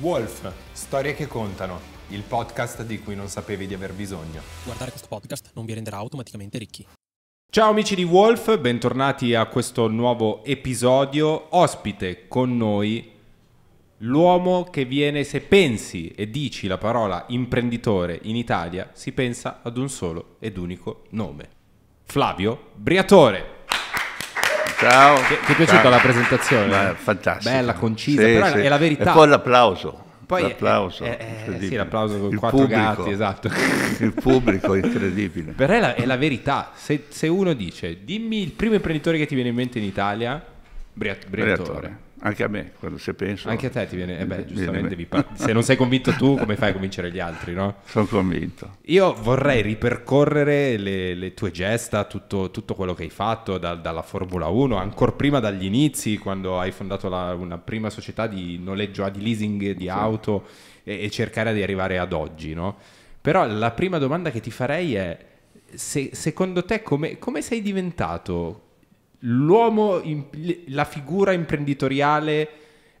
Wolf, storie che contano, il podcast di cui non sapevi di aver bisogno. Guardare questo podcast non vi renderà automaticamente ricchi. Ciao amici di Wolf, bentornati a questo nuovo episodio. Ospite con noi l'uomo che viene, se pensi e dici la parola imprenditore in Italia, si pensa ad un solo ed unico nome. Flavio Briatore. Ciao. Ti, ti è piaciuta Ciao. la presentazione? Ma, fantastico. Bella, concisa, Sì, però è- sì. è la verità. E poi l'applauso. Poi l'applauso. eh, incredibile. sì, l'applauso con Il quattro pubblico. gatti, esatto. Il pubblico è incredibile. Per è la, è la verità. Se, se uno dice, dimmi il primo imprenditore che ti viene in mente in Italia, Bria- Briatore. Briatore. Anche a me, quando se penso. Anche a te ti viene, eh beh, giustamente, devi par- se non sei convinto tu, come fai a convincere gli altri, no? Sono convinto. Io vorrei ripercorrere le, le tue gesta, tutto, tutto quello che hai fatto da- dalla Formula 1, ancora prima dagli inizi, quando hai fondato la- una prima società di noleggio, di leasing di auto e, e cercare di arrivare ad oggi, no? Però la prima domanda che ti farei è, se- secondo te come, come sei diventato l'uomo, la figura imprenditoriale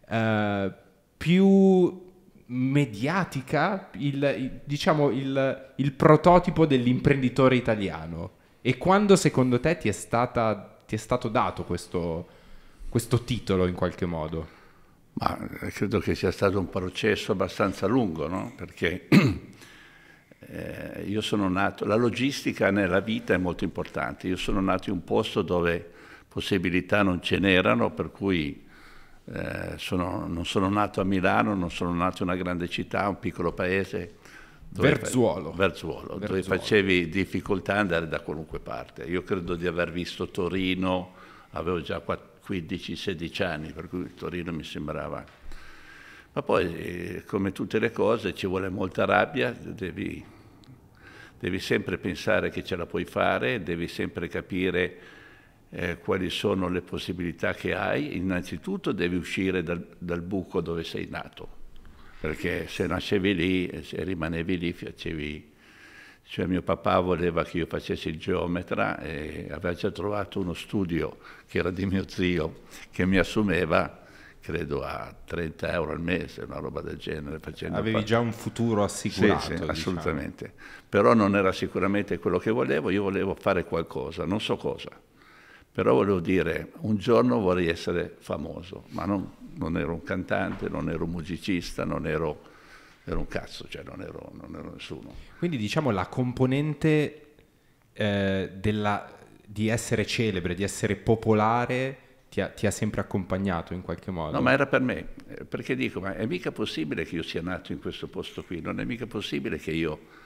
eh, più mediatica, il- diciamo il, il prototipo dell'imprenditore italiano. E quando secondo te ti è, stata, ti è stato dato questo, questo titolo in qualche modo? Ma eh, credo che sia stato un processo abbastanza lungo, no? Perché eh, io sono nato, la logistica nella vita è molto importante. Io sono nato in un posto dove possibilità non ce n'erano, per cui eh, sono- non sono nato a Milano, non sono nato in una grande città, un piccolo paese. dove- Verzuolo. Verzuolo, dove Verzuolo. facevi difficoltà ad andare da qualunque parte. Io credo di aver visto Torino, avevo già 15-16 anni, per cui Torino mi sembrava... Ma poi, eh, come tutte le cose, ci vuole molta rabbia, devi, devi sempre pensare che ce la puoi fare, devi sempre capire eh, quali sono le possibilità che hai. Innanzitutto devi uscire dal, dal buco dove sei nato, perché se nascevi lì, e se rimanevi lì, facevi... Cioè mio papà voleva che io facessi il geometra e aveva già trovato uno studio che era di mio zio che mi assumeva, credo, a 30 euro al mese, una roba del genere. Avevi già un futuro sì, assicurato. sì, diciamo. assolutamente. Però non era sicuramente quello che volevo, io volevo fare qualcosa, non so cosa. Però volevo dire, un giorno vorrei essere famoso, ma non, non ero un cantante, non ero un musicista, non ero, ero un cazzo, cioè non ero, non ero nessuno. Quindi diciamo la componente eh, della- di essere celebre, di essere popolare, ti ha, ti ha sempre accompagnato in qualche modo. No, ma era per me, eh, perché dico, ma è mica possibile che io sia nato in questo posto qui, non è mica possibile che io...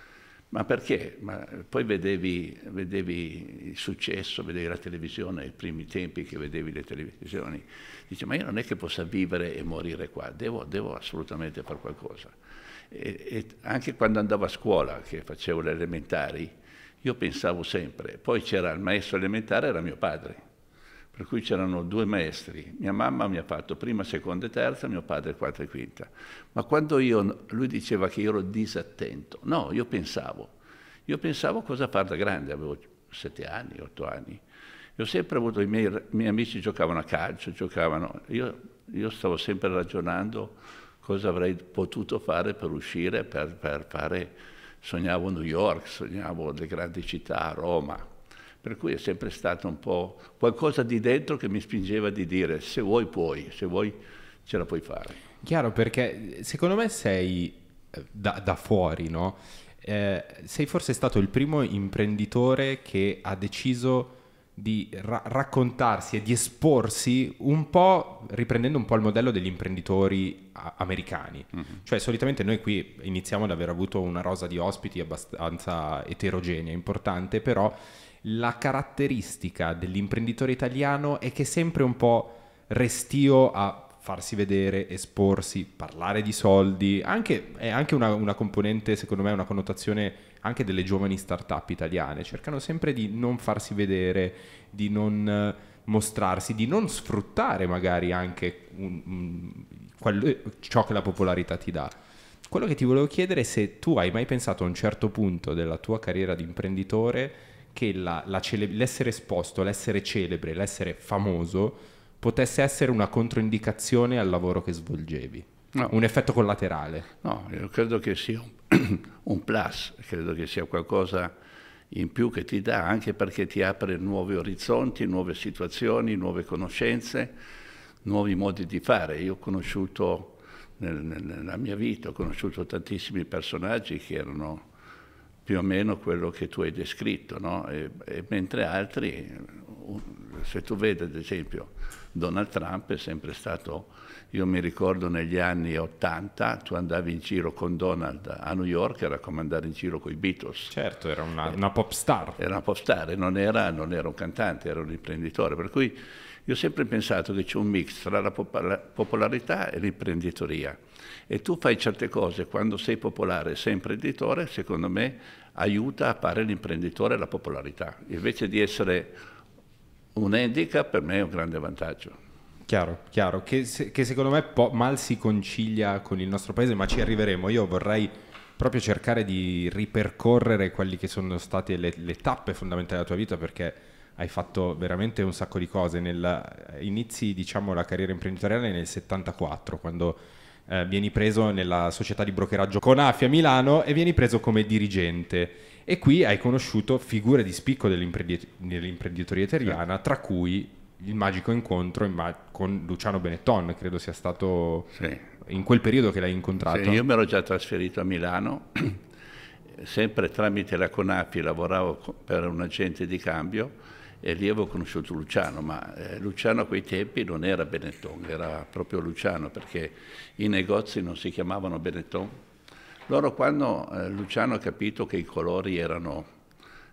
Ma perché? Ma poi vedevi, vedevi il successo, vedevi la televisione, ai primi tempi che vedevi le televisioni, dici, ma io non è che possa vivere e morire qua, devo, devo assolutamente fare qualcosa. E, e anche quando andavo a scuola, che facevo le elementari, io pensavo sempre, poi c'era il maestro elementare, era mio padre, per cui c'erano due maestri. Mia mamma mi ha fatto prima, seconda e terza, mio padre quarta e quinta. Ma quando io, lui diceva che io ero disattento, no, io pensavo. Io pensavo cosa fare da grande, avevo sette anni, otto anni. Io ho sempre avuto, i miei, i miei amici giocavano a calcio, giocavano, io, io stavo sempre ragionando cosa avrei potuto fare per uscire, per, per fare, sognavo New York, sognavo le grandi città, Roma, per cui è sempre stato un po' qualcosa di dentro che mi spingeva di dire se vuoi puoi, se vuoi ce la puoi fare. Chiaro, perché secondo me sei eh, da, da fuori, no? Eh, sei forse stato il primo imprenditore che ha deciso di ra- raccontarsi e di esporsi un po', riprendendo un po' il modello degli imprenditori a- americani. Cioè, solitamente noi qui iniziamo ad aver avuto una rosa di ospiti abbastanza eterogenea, importante, però la caratteristica dell'imprenditore italiano è che è sempre un po' restio a farsi vedere, esporsi, parlare di soldi, anche, è anche una, una componente, secondo me, una connotazione anche delle giovani start-up italiane, cercano sempre di non farsi vedere, di non eh, mostrarsi, di non sfruttare magari anche un- un- quello- ciò che la popolarità ti dà. Quello che ti volevo chiedere è se tu hai mai pensato a un certo punto della tua carriera di imprenditore che la- la cele- l'essere esposto, l'essere celebre, l'essere famoso potesse essere una controindicazione al lavoro che svolgevi. No. Un effetto collaterale? No, io credo che sia un, un plus, credo che sia qualcosa in più che ti dà anche perché ti apre nuovi orizzonti, nuove situazioni, nuove conoscenze, nuovi modi di fare. Io ho conosciuto nel, nella mia vita, ho conosciuto tantissimi personaggi che erano più o meno quello che tu hai descritto, no? e, e mentre altri, se tu vedi ad esempio Donald Trump è sempre stato, io mi ricordo negli anni 80, tu andavi in giro con Donald a New York, era come andare in giro con i Beatles. Certo, era una, una pop star. Era una pop star e non era, non era un cantante, era un imprenditore, per cui io ho sempre pensato che c'è un mix tra la popolarità e l'imprenditoria e tu fai certe cose quando sei popolare sei imprenditore, secondo me aiuta a fare l'imprenditore la popolarità, invece di essere un handicap per me è un grande vantaggio. Chiaro, chiaro, che, che secondo me po- mal si concilia con il nostro paese, ma ci arriveremo. Io vorrei proprio cercare di ripercorrere quelle che sono state le, le tappe fondamentali della tua vita perché hai fatto veramente un sacco di cose. Nel, inizi diciamo, la carriera imprenditoriale nel 74, quando eh, vieni preso nella società di brokeraggio Conafi a Milano e vieni preso come dirigente. E qui hai conosciuto figure di spicco dell'imprenditoria italiana, tra cui il magico incontro con Luciano Benetton, credo sia stato sì. in quel periodo che l'hai incontrato. Sì, io mi ero già trasferito a Milano, sempre tramite la Conafi lavoravo per un agente di cambio e lì avevo conosciuto Luciano, ma eh, Luciano a quei tempi non era Benetton, era proprio Luciano perché i negozi non si chiamavano Benetton. Loro quando eh, Luciano ha capito che i colori erano,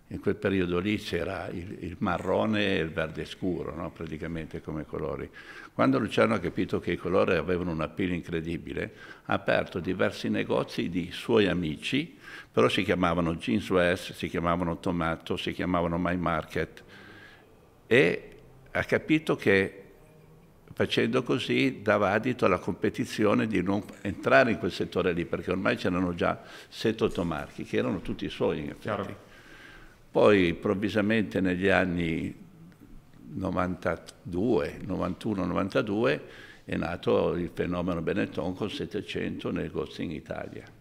in quel periodo lì c'era il, il, marrone e il verde scuro, no? praticamente come colori. Quando Luciano ha capito che i colori avevano un appeal incredibile, ha aperto diversi negozi di suoi amici, però si chiamavano Jeans West, si chiamavano Tomato, si chiamavano My Market, e ha capito che facendo così dava adito alla competizione di non entrare in quel settore lì, perché ormai c'erano già 7-8 marchi, che erano tutti suoi in effetti. Chiaro. Poi improvvisamente negli anni 92, 91, 92 è nato il fenomeno Benetton con 700 negozi in Italia.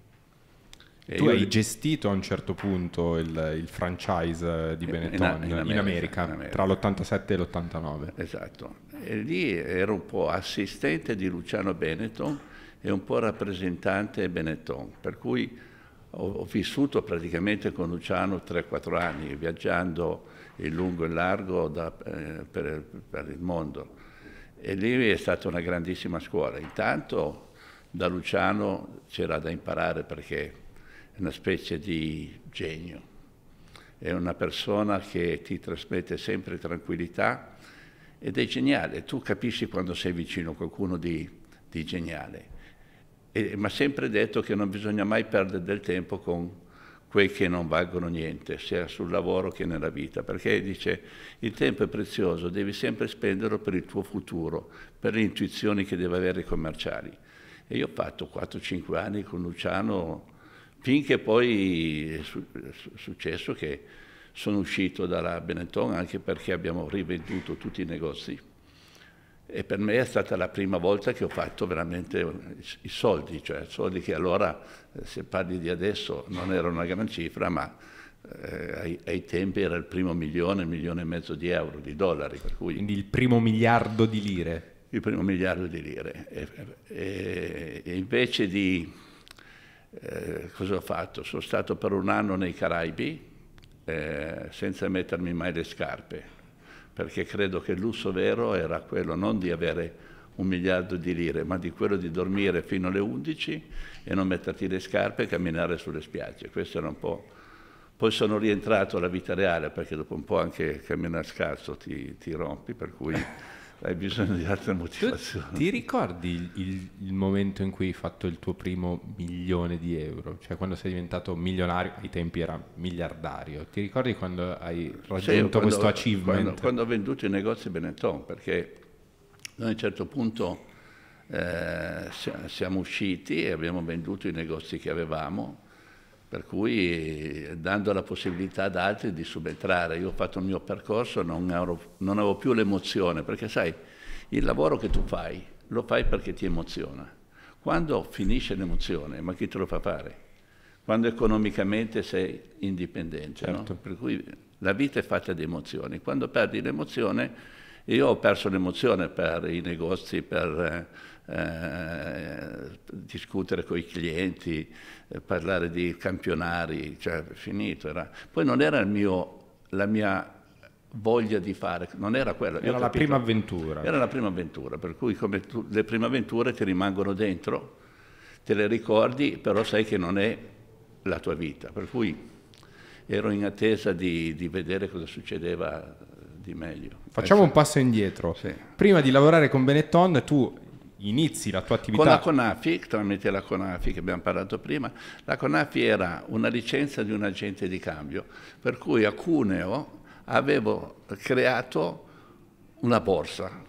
E tu hai gestito a un certo punto il, il franchise di Benetton in, in, in, America, in, America, tra l'87 e l'89. Esatto. E lì ero un po' assistente di Luciano Benetton e un po' rappresentante Benetton, per cui ho, ho vissuto praticamente con Luciano 3-4 anni, viaggiando in lungo e largo da, eh, per, per il mondo. E lì è stata una grandissima scuola. Intanto da Luciano c'era da imparare perché una specie di genio, è una persona che ti trasmette sempre tranquillità ed è geniale, tu capisci quando sei vicino a qualcuno di, di geniale. Ma sempre detto che non bisogna mai perdere del tempo con quei che non valgono niente, sia sul lavoro che nella vita, perché dice il tempo è prezioso, devi sempre spenderlo per il tuo futuro, per le intuizioni che devi avere commerciali. E io ho fatto 4-5 anni con Luciano finché poi è, successo che sono uscito dalla Benetton anche perché abbiamo rivenduto tutti i negozi e per me è stata la prima volta che ho fatto veramente i soldi, cioè soldi che allora, eh, se parli di adesso, non era una gran cifra, ma eh, ai, ai, tempi era il primo milione, milione e mezzo di euro, di dollari. Cui, Quindi il primo miliardo di lire. Il primo miliardo di lire. E, e, e invece di eh, cosa ho fatto? Sono stato per un anno nei Caraibi eh, senza mettermi mai le scarpe, perché credo che il lusso vero era quello non di avere un miliardo di lire, ma di quello di dormire fino alle 11 e non metterti le scarpe e camminare sulle spiagge. Questo era un po'... Poi sono rientrato alla vita reale perché dopo un po' anche camminare scarso ti, ti rompi, per cui hai bisogno di altre motivazioni. Tu ti ricordi il, il, il, momento in cui hai fatto il tuo primo milione di euro? Cioè quando sei diventato milionario, ai tempi era miliardario. Ti ricordi quando hai raggiunto sì, questo achievement? Quando, quando, ho venduto i negozi Benetton, perché noi a un certo punto eh, siamo usciti e abbiamo venduto i negozi che avevamo per cui dando la possibilità ad altri di subentrare. Io ho fatto il mio percorso, non, ero, non avevo più l'emozione, perché sai, il lavoro che tu fai lo fai perché ti emoziona. Quando finisce l'emozione, ma chi te lo fa fare? Quando economicamente sei indipendente, certo. no? Per cui la vita è fatta di emozioni. Quando perdi l'emozione, io ho perso l'emozione per i negozi, per eh, discutere con i clienti, eh, parlare di campionari, cioè finito. Era. Poi non era mio, la mia voglia di fare, non era quella. Era la prima avventura. Era la prima avventura, per cui come tu, le prime avventure ti rimangono dentro, te le ricordi, però sai che non è la tua vita, per cui ero in attesa di, di vedere cosa succedeva di meglio. Facciamo un passo indietro. Sì. Prima di lavorare con Benetton tu inizi la tua attività... Con la Conafi, tramite la Conafi che abbiamo parlato prima, la Conafi era una licenza di un agente di cambio, per cui a Cuneo avevo creato una borsa.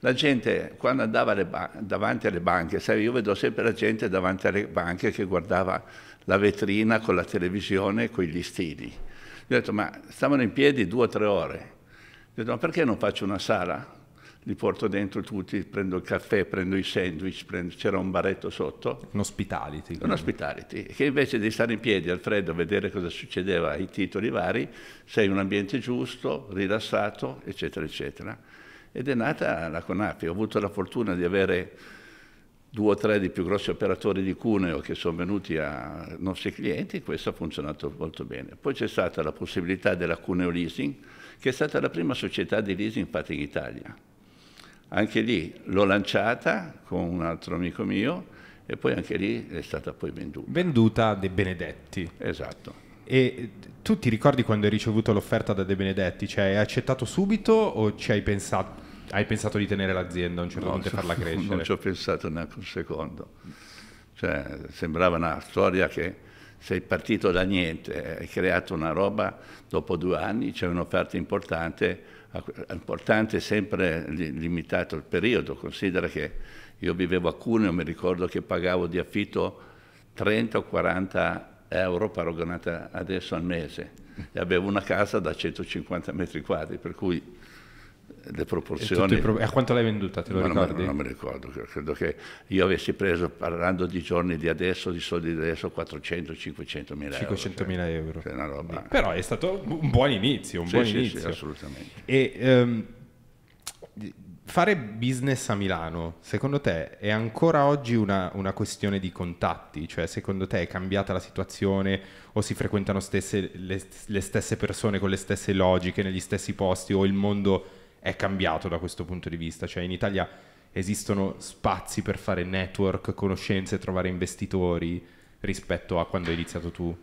La gente quando andava davanti alle banche, sai, io vedo sempre la gente davanti alle banche che guardava la vetrina con la televisione e con i listini. Io ho detto, ma stavano in piedi due o tre ore. Ho detto, ma perché non faccio una sala? Li porto dentro tutti, prendo il caffè, prendo i sandwich, prendo... c'era un baretto sotto. Un hospitality. Un hospitality, che invece di stare in piedi al freddo a vedere cosa succedeva ai titoli vari, sei in un ambiente giusto, rilassato, eccetera, eccetera. Ed è nata la Conafi. Ho avuto la fortuna di avere due o tre dei più grossi operatori di Cuneo che sono venuti ai nostri clienti, questo ha funzionato molto bene. Poi c'è stata la possibilità della Cuneo Leasing, che è stata la prima società di leasing fatta in Italia anche lì l'ho lanciata con un altro amico mio e poi anche lì è stata poi venduta. Venduta a De Benedetti. Esatto. E tu ti ricordi quando hai ricevuto l'offerta da De Benedetti? Cioè hai accettato subito o ci hai pensato, hai pensato di tenere l'azienda a un certo no, punto e farla crescere? Non ci ho pensato neanche un secondo. Cioè, sembrava una storia che sei partito da niente, hai creato una roba, dopo due anni c'è un'offerta importante, importante sempre limitato il periodo, considera che io vivevo a Cuneo, mi ricordo che pagavo di affitto 30 o 40 euro paragonata adesso al mese. E avevo una casa da 150 metri quadri, per cui le proporzioni. Pro... A quanto l'hai venduta? Te lo Ma ricordi? Non, non, mi ricordo, credo che io avessi preso, parlando di giorni di adesso, di soldi di adesso, 400-500 mila euro. 500 mila cioè, euro. Cioè roba... Però è stato un buon inizio, un sì, buon sì, inizio. Sì, assolutamente. E, um, fare business a Milano, secondo te è ancora oggi una, una, questione di contatti? Cioè, secondo te è cambiata la situazione o si frequentano stesse, le, le stesse persone con le stesse logiche negli stessi posti o il mondo è cambiato da questo punto di vista, cioè in Italia esistono spazi per fare network, conoscenze, trovare investitori rispetto a quando hai iniziato tu?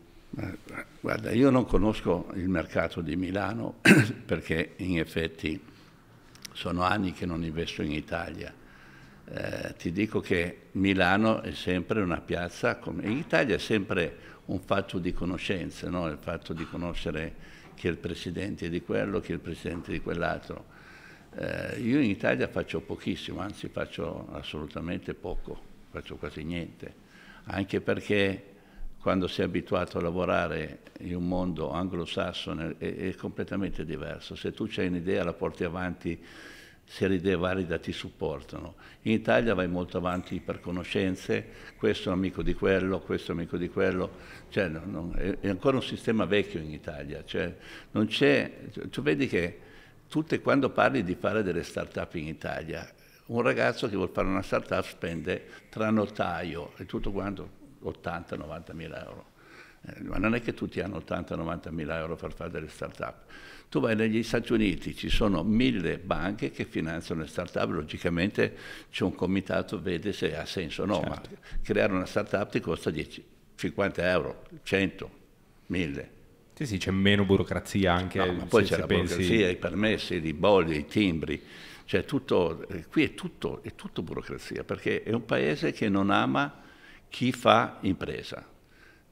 Guarda, io non conosco il mercato di Milano perché in effetti sono anni che non investo in Italia. Eh, ti dico che Milano è sempre una piazza, come in Italia è sempre un fatto di conoscenza, no? il fatto di conoscere chi è il presidente di quello, chi è il presidente di quell'altro. Eh, io in Italia faccio pochissimo, anzi faccio assolutamente poco, faccio quasi niente, anche perché quando sei abituato a lavorare in un mondo anglosassone è, è completamente diverso. Se tu hai un'idea la porti avanti, se le idee valide ti supportano. In Italia vai molto avanti per conoscenze, questo è amico di quello, questo è amico di quello, cioè, non, non, è, è, ancora un sistema vecchio in Italia, cioè, tu vedi che tutte quando parli di fare delle start-up in Italia, un ragazzo che vuole fare una start-up spende tra notaio e tutto quanto 80-90 mila euro. Eh, ma non è che tutti hanno 80-90 mila euro per fare delle start-up. Tu vai negli Stati Uniti, ci sono mille banche che finanziano le start-up, logicamente c'è un comitato, vede se ha senso o no, certo. ma creare una start-up ti costa 10, 50 euro, 100, 1000. Sì, sì, c'è meno burocrazia anche. No, ma poi c'è la pensi... burocrazia, i permessi, i bolli, i timbri. Cioè tutto, eh, qui è tutto, è tutto burocrazia, perché è un paese che non ama chi fa impresa.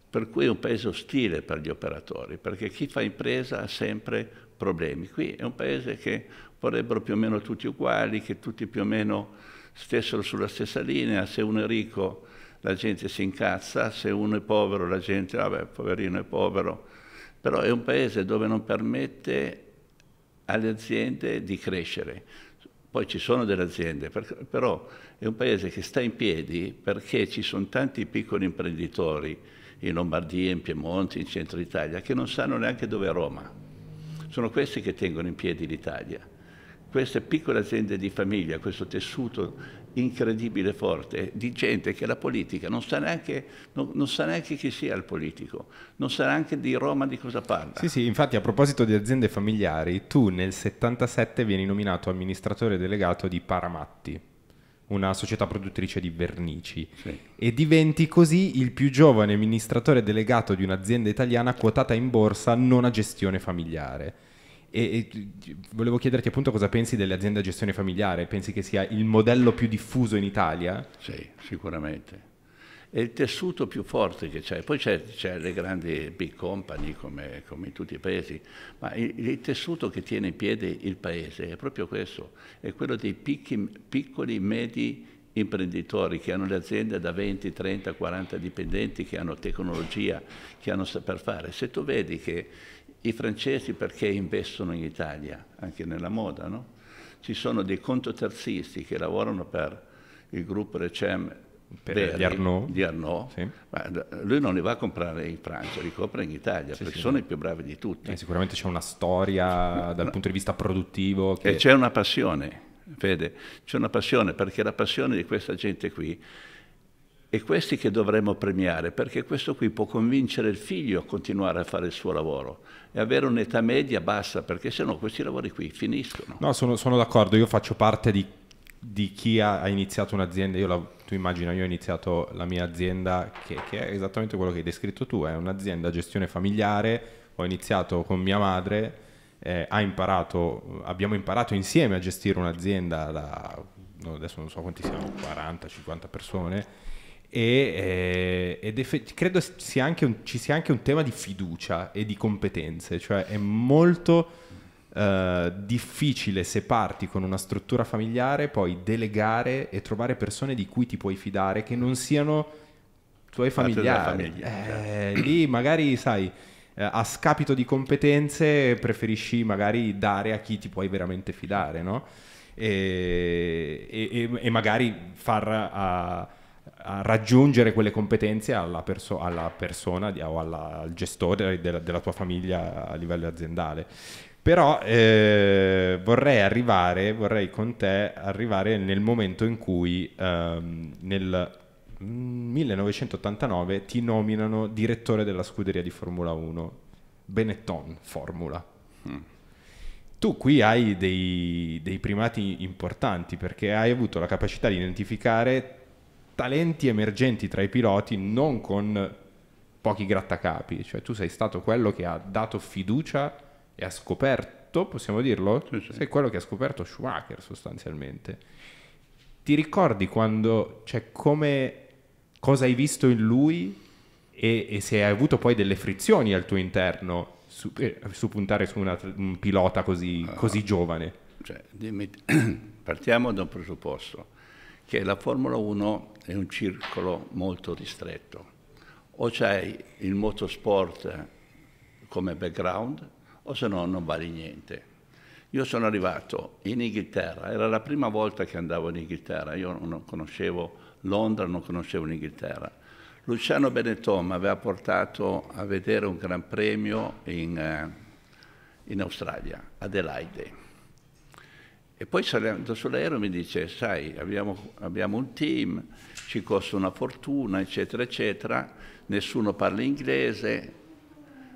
Per cui è un paese ostile per gli operatori, perché chi fa impresa ha sempre problemi. Qui è un paese che vorrebbero più o meno tutti uguali, che tutti più o meno stessero sulla stessa linea. Se uno è ricco la gente si incazza, se uno è povero la gente, vabbè, poverino è povero però è un paese dove non permette alle aziende di crescere. Poi ci sono delle aziende, per, però è un paese che sta in piedi perché ci sono tanti piccoli imprenditori in Lombardia, in Piemonte, in centro Italia, che non sanno neanche dove è Roma. Sono questi che tengono in piedi l'Italia. Queste piccole aziende di famiglia, questo tessuto incredibile forte di gente che la politica non sa neanche, non, non sa neanche chi sia il politico, non sa neanche di Roma di cosa parla. Sì, sì, infatti a proposito di aziende familiari, tu nel 77 vieni nominato amministratore delegato di Paramatti, una società produttrice di vernici, Sì. e diventi così il più giovane amministratore delegato di un'azienda italiana quotata in borsa non a gestione familiare. E, e volevo chiederti appunto cosa pensi delle aziende a gestione familiare, pensi che sia il modello più diffuso in Italia? Sì, sicuramente. È il tessuto più forte che c'è. Poi c'è, c'è le grandi big company come, come, in tutti i paesi, ma il, il, tessuto che tiene in piedi il paese è proprio questo, è quello dei picchi, piccoli, medi imprenditori che hanno le aziende da 20, 30, 40 dipendenti, che hanno tecnologia, che hanno saper fare. Se tu vedi che i francesi perché investono in Italia, anche nella moda, no? Ci sono dei contoterzisti che lavorano per il gruppo Recem Berry, di Arnaud. di Arnaud, Sì. ma lui non li va a comprare in Francia, li compra in Italia, perché sì. sono i più bravi di tutti. Eh, sicuramente c'è una storia dal punto di vista produttivo che... E c'è una passione, vede, c'è una passione, perché la passione di questa gente qui è questi che dovremmo premiare, perché questo qui può convincere il figlio a continuare a fare il suo lavoro e avere un'età media bassa, perché sennò questi lavori qui finiscono. No, sono, sono d'accordo, io faccio parte di, di chi ha, ha iniziato un'azienda, io la- tu immagina, io ho iniziato la mia azienda che, che è esattamente quello che hai descritto tu, è un'azienda a gestione familiare, ho iniziato con mia madre, eh, imparato, abbiamo imparato insieme a gestire un'azienda da, adesso non so quanti siamo, 40-50 persone, e, eh, ed effe- credo sia anche un- ci sia anche un tema di fiducia e di competenze, cioè è molto eh, difficile se parti con una struttura familiare poi delegare e trovare persone di cui ti puoi fidare che non siano tuoi familiari. Eh, Lì magari sai, eh, a scapito di competenze preferisci magari dare a chi ti puoi veramente fidare, no? E, e- e- magari far a raggiungere quelle competenze alla, perso- alla persona di- o alla- al gestore della, della tua famiglia a livello aziendale. Però eh, vorrei arrivare, vorrei con te arrivare nel momento in cui ehm, nel mm, 1989 ti nominano direttore della scuderia di Formula 1, Benetton Formula. Tu qui hai dei, dei primati importanti perché hai avuto la capacità di identificare talenti emergenti tra i piloti non con pochi grattacapi, cioè tu sei stato quello che ha dato fiducia e ha scoperto, possiamo dirlo? Sì, sì. Sei quello che ha scoperto Schumacher sostanzialmente. Ti ricordi quando, cioè come, cosa hai visto in lui e, e se hai avuto poi delle frizioni al tuo interno su, eh, su puntare su una- un pilota così, così giovane? Cioè, dimmi- partiamo da un presupposto, che la Formula 1 è un circolo molto ristretto. O c'hai il motorsport come background, o se no non vali niente. Io sono arrivato in Inghilterra, era la prima volta che andavo in Inghilterra, io non conoscevo Londra, non conoscevo l'Inghilterra. Luciano Benetton mi aveva portato a vedere un gran premio in, eh, in Australia, Adelaide. E poi salendo sull'aereo mi dice, sai, abbiamo, abbiamo un team, ci costa una fortuna, eccetera, eccetera, nessuno parla inglese,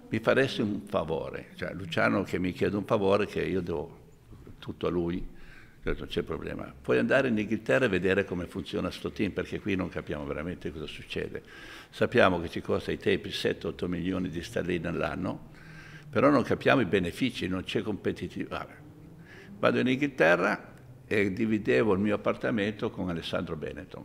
mi faresti un favore? Cioè, Luciano che mi chiede un favore che io devo tutto a lui, detto, non c'è problema. Puoi andare in Inghilterra e vedere come funziona sto team, perché qui non capiamo veramente cosa succede. Sappiamo che ci costa ai tempi 7-8 milioni di sterline all'anno, però non capiamo i benefici, non c'è competitività. Vado in Inghilterra e dividevo il mio appartamento con Alessandro Benetton.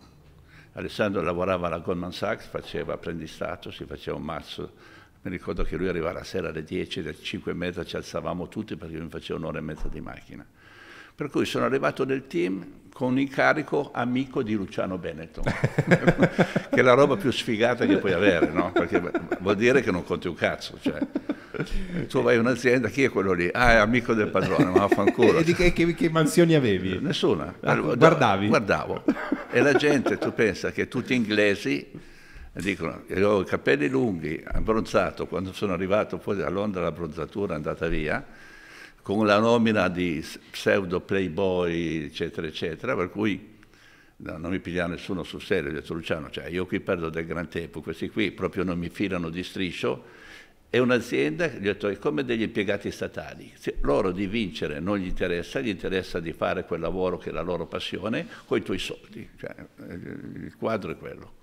Alessandro lavorava alla Goldman Sachs, faceva apprendistato, si faceva un mazzo. Mi ricordo che lui arrivava la sera alle 10, alle 5 e mezza ci alzavamo tutti perché mi faceva un'ora e mezza di macchina. Per cui sono arrivato nel team con un incarico amico di Luciano Benetton, che è la roba più sfigata che puoi avere, no? Perché vuol dire che non conti un cazzo. Cioè. Tu vai in un'azienda, chi è quello lì? Ah, è amico del padrone, ma vaffanculo. e di che, che, che mansioni avevi? Nessuna. Ah, guardavi? Guardavo. E la gente, tu pensa che tutti inglesi dicono, io ho i capelli lunghi, abbronzato, quando sono arrivato poi a Londra l'abbronzatura è andata via, con la nomina di pseudo playboy, eccetera, eccetera, per cui no, non mi piglia nessuno sul serio, ho detto Luciano, cioè io qui perdo del gran tempo, questi qui proprio non mi filano di striscio, è un'azienda, gli ho detto, è come degli impiegati statali, Se loro di vincere non gli interessa, gli interessa di fare quel lavoro che è la loro passione con i tuoi soldi, cioè, il quadro è quello.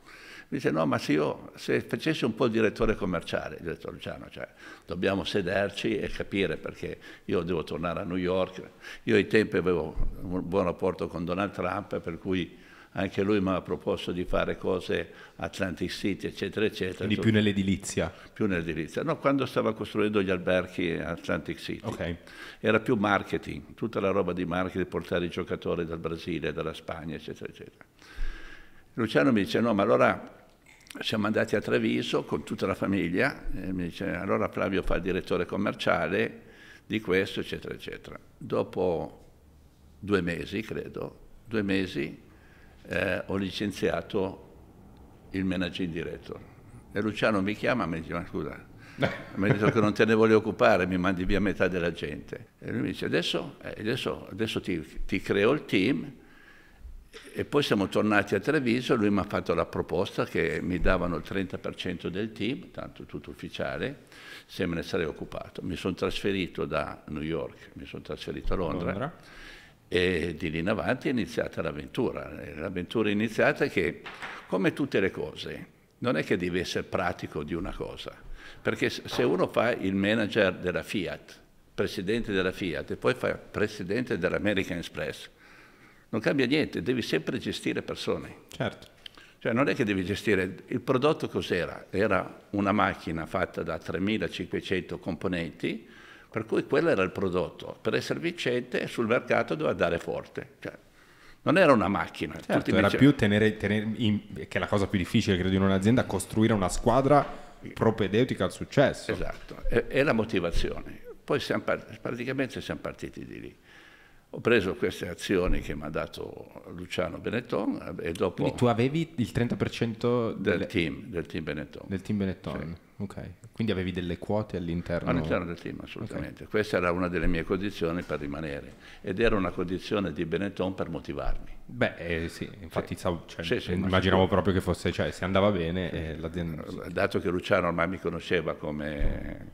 Mi dice no, ma se io se facessi un po' il direttore commerciale, ho detto Luciano, cioè, dobbiamo sederci e capire perché io devo tornare a New York. Io ai tempi avevo un buon rapporto con Donald Trump, per cui anche lui mi ha proposto di fare cose Atlantic City, eccetera, eccetera. Quindi più nell'edilizia? Più nell'edilizia. No, quando stava costruendo gli alberghi Atlantic City. Okay. Era più marketing, tutta la roba di marketing, portare i giocatori dal Brasile, dalla Spagna, eccetera, eccetera. Luciano mi dice, no, ma allora siamo andati a Treviso con tutta la famiglia e mi dice, allora Flavio fa il direttore commerciale di questo, eccetera, eccetera. Dopo due mesi, credo, due mesi eh, ho licenziato il managing director. E Luciano mi chiama e mi dice, ma scusa, mi ha detto che non te ne voglio occupare, mi mandi via metà della gente. E lui mi dice, adesso, eh, adesso, adesso ti, ti, creo il team. E poi siamo tornati a Treviso, lui mi ha fatto la proposta che mi davano il 30% del team, tanto tutto ufficiale, se me ne sarei occupato. Mi sono trasferito da New York, mi sono trasferito a Londra. Londra e di lì in avanti è iniziata l'avventura. L'avventura è iniziata che, come tutte le cose, non è che devi essere pratico di una cosa, perché se uno fa il manager della Fiat, presidente della Fiat, e poi fa presidente dell'American Express, non cambia niente, devi sempre gestire persone. Certo. Cioè non è che devi gestire, il prodotto cos'era? Era una macchina fatta da 3500 componenti, per cui quello era il prodotto. Per essere vincente sul mercato doveva andare forte. Cioè, non era una macchina. Certo, era più tenere, tenere in, che è la cosa più difficile, credo, in un'azienda, costruire una squadra propedeutica al successo. Esatto, e, e la motivazione. Poi siamo, praticamente siamo partiti di lì. Ho preso queste azioni che mi ha dato Luciano Benetton e dopo... Quindi tu avevi il 30% del, del team, del team Benetton. Del team Benetton, sì. ok. Quindi avevi delle quote all'interno? All'interno del team, assolutamente. Okay. Questa era una delle mie condizioni per rimanere ed era una condizione di Benetton per motivarmi. Beh, eh, sì, infatti sì. Stavo, cioè, sì, sì, immaginavo proprio che fosse, cioè, se andava bene eh, l'azienda... Dato che Luciano ormai mi conosceva come,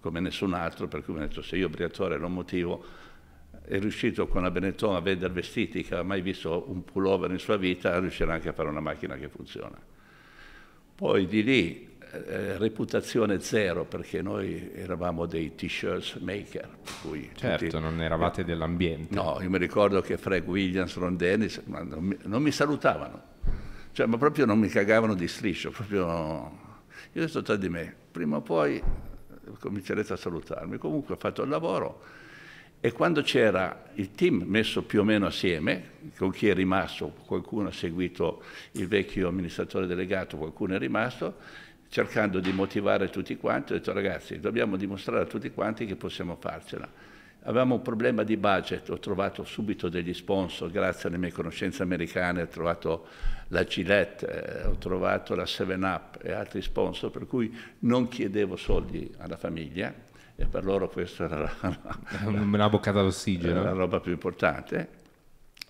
come nessun altro, per cui mi ha detto se io Briatore non motivo è riuscito con la Benetton a vendere vestiti che ha mai visto un pullover in sua vita, riuscirà anche a fare una macchina che funziona. Poi di lì eh, reputazione zero perché noi eravamo dei t-shirt maker. certo, tutti, non eravate eh, dell'ambiente. No, io mi ricordo che Frank Williams, Ron Dennis non mi, non mi salutavano, cioè, ma proprio non mi cagavano di striscio, proprio... Io ho detto tra di me, prima o poi comincerete a salutarmi. Comunque ho fatto il lavoro e quando c'era il team messo più o meno assieme, con chi è rimasto, qualcuno ha seguito il vecchio amministratore delegato, qualcuno è rimasto, cercando di motivare tutti quanti, ho detto ragazzi dobbiamo dimostrare a tutti quanti che possiamo farcela. Avevamo un problema di budget, ho trovato subito degli sponsor, grazie alle mie conoscenze americane, ho trovato la Gillette, eh, ho trovato la 7up e altri sponsor, per cui non chiedevo soldi alla famiglia, e per loro questa era la, la, una boccata d'ossigeno. la roba più importante.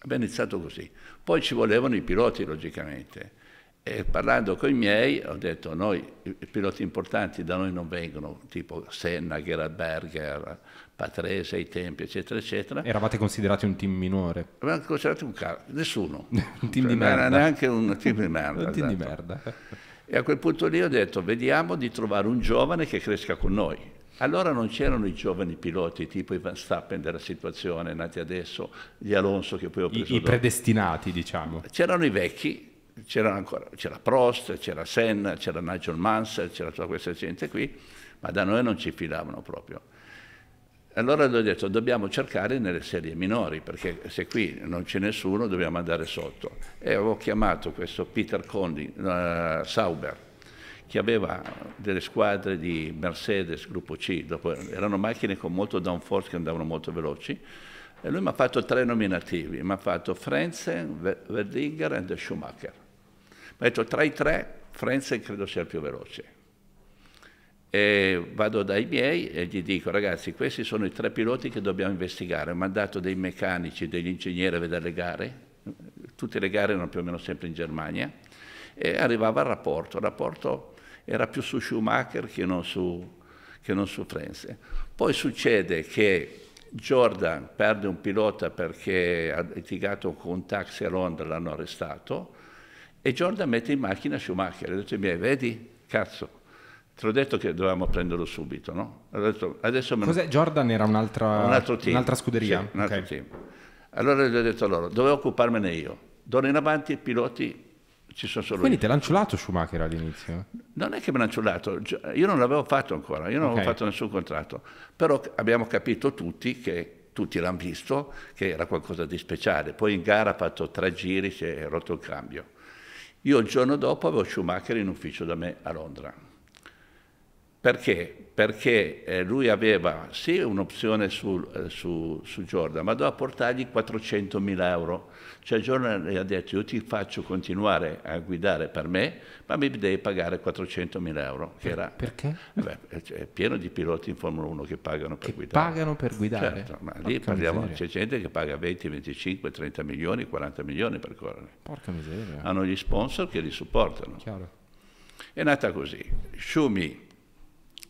Abbiamo iniziato così. Poi ci volevano i piloti, logicamente. E parlando con i miei ho detto noi i piloti importanti da noi non vengono, tipo Senna, Gerhard Berger, Patrese ai tempi, eccetera, eccetera. Eravate considerati un team minore? Avevamo considerato un cazzo, nessuno. un team cioè, di merda. Neanche un team di merda. un team esatto. di merda. E a quel punto lì ho detto vediamo di trovare un giovane che cresca con noi. Allora non c'erano i giovani piloti tipo i Van Stappen della situazione, nati adesso, gli Alonso che poi ho preso I, i predestinati, diciamo. C'erano i vecchi, c'era ancora, c'era Prost, c'era Senna, c'era Nigel Mansell, c'era tutta questa gente qui, ma da noi non ci filavano proprio. Allora gli ho detto dobbiamo cercare nelle serie minori, perché se qui non c'è nessuno dobbiamo andare sotto. E avevo chiamato questo Peter Condi, uh, Sauber, che aveva delle squadre di Mercedes gruppo C, dopo erano macchine con molto downforce che andavano molto veloci, e lui mi ha fatto tre nominativi, mi ha fatto Frenzen, Verdinger e Schumacher. Mi ha detto tra i tre Frenzen credo sia il più veloce. E vado dai miei e gli dico ragazzi questi sono i tre piloti che dobbiamo investigare, ho mandato dei meccanici, degli ingegneri a vedere le gare, tutte le gare erano più o meno sempre in Germania, e arrivava il rapporto, il rapporto era più su Schumacher che non su, che non su Frenzen. Poi succede che Jordan perde un pilota perché ha litigato con un taxi a Londra, l'hanno arrestato, e Jordan mette in macchina Schumacher. Ha detto ai miei, vedi, cazzo, te l'ho detto che dovevamo prenderlo subito, no? Detto? Lo... Jordan era un'altra, un un'altra scuderia? Sì, un altro okay. team. Allora gli ho detto loro, dovevo occuparmene io. D'ora in avanti i piloti ci sono solo Quindi io. te l'ha ciulato Schumacher all'inizio? Non è che me l'ha ciulato, io non l'avevo fatto ancora, io non okay. avevo fatto nessun contratto, però abbiamo capito tutti che tutti l'hanno visto che era qualcosa di speciale. Poi in gara ha fatto tre giri, si è rotto il cambio. Io il giorno dopo avevo Schumacher in ufficio da me a Londra. Perché? Perché eh, lui aveva sì un'opzione su, eh, su, su, Jordan, ma doveva portargli 400.000 euro. Cioè Jordan gli ha detto io ti faccio continuare a guidare per me, ma mi devi pagare 400.000 euro. Era, Perché? Eh beh, è pieno di piloti in Formula 1 che pagano per che guidare. pagano per guidare? Certo, ma lì parliamo, c'è gente che paga 20, 25, 30 milioni, 40 milioni per correre. Porca miseria. Hanno gli sponsor che li supportano. Chiaro. È nata così. Schumi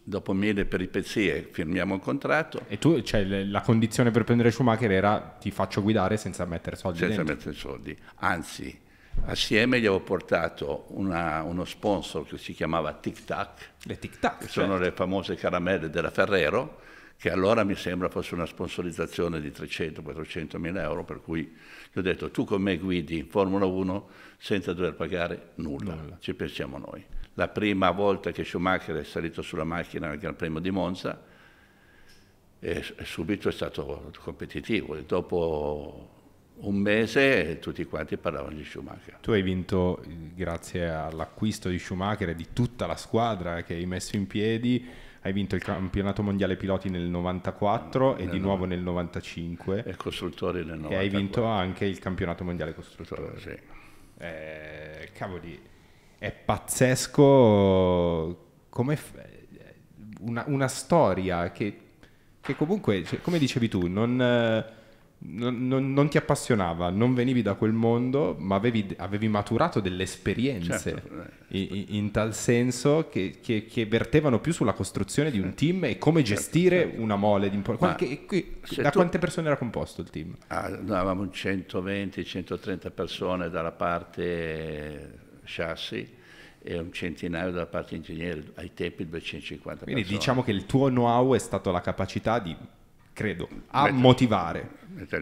dopo mille peripezie firmiamo un contratto. E tu, cioè, la condizione per prendere Schumacher era ti faccio guidare senza mettere soldi Senza dentro. mettere soldi. Anzi, assieme gli avevo portato una, uno sponsor che si chiamava Tic Tac. Le Tic Tac, Che certo. sono le famose caramelle della Ferrero, che allora mi sembra fosse una sponsorizzazione di 300-400 mila euro, per cui gli ho detto tu con me guidi Formula 1 senza dover pagare nulla, nulla. ci pensiamo noi la prima volta che Schumacher è salito sulla macchina al Gran Premio di Monza e subito è stato competitivo. E dopo un mese tutti quanti parlavano di Schumacher. Tu hai vinto grazie all'acquisto di Schumacher e di tutta la squadra che hai messo in piedi. Hai vinto il campionato mondiale piloti nel 94 e di nuovo nel 95. E costruttori nel 94. E hai vinto anche il campionato mondiale costruttori. Sì. Eh, cavoli, è pazzesco come una, una storia che, che comunque, cioè, come dicevi tu, non, non, non, non, ti appassionava, non venivi da quel mondo, ma avevi, avevi maturato delle esperienze certo. in, in, tal senso che, che, che, vertevano più sulla costruzione di un team e come certo, gestire certo. una mole di importanza. Da tu... quante persone era composto il team? Ah, avevamo 120-130 persone dalla parte chassis e un centinaio dalla parte ingegnere, ai tempi 250 Quindi persone. diciamo che il tuo know-how è stato la capacità di, credo, A, Metter, motivare,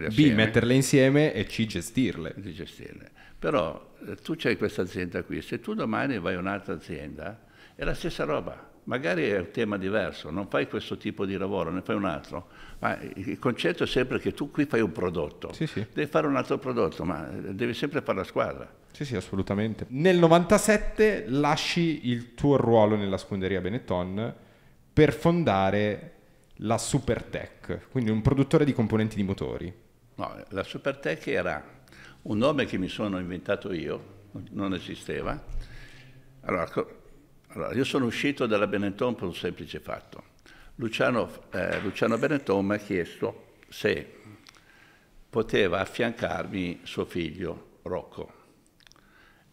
B, metterle insieme e C, gestirle. Di gestirle. Però eh, tu c'hai questa azienda qui, se tu domani vai a un'altra azienda, è la stessa roba. Magari è un tema diverso, non fai questo tipo di lavoro, ne fai un altro, ma il concetto è sempre che tu qui fai un prodotto, sì, sì. devi fare un altro prodotto, ma devi sempre fare la squadra. Sì, sì, assolutamente. Nel 97 lasci il tuo ruolo nella scuderia Benetton per fondare la Supertech, quindi un produttore di componenti di motori. No, la Supertech era un nome che mi sono inventato io, non esisteva. Allora, allora io sono uscito dalla Benetton per un semplice fatto. Luciano, eh, Luciano Benetton mi ha chiesto se poteva affiancarmi suo figlio Rocco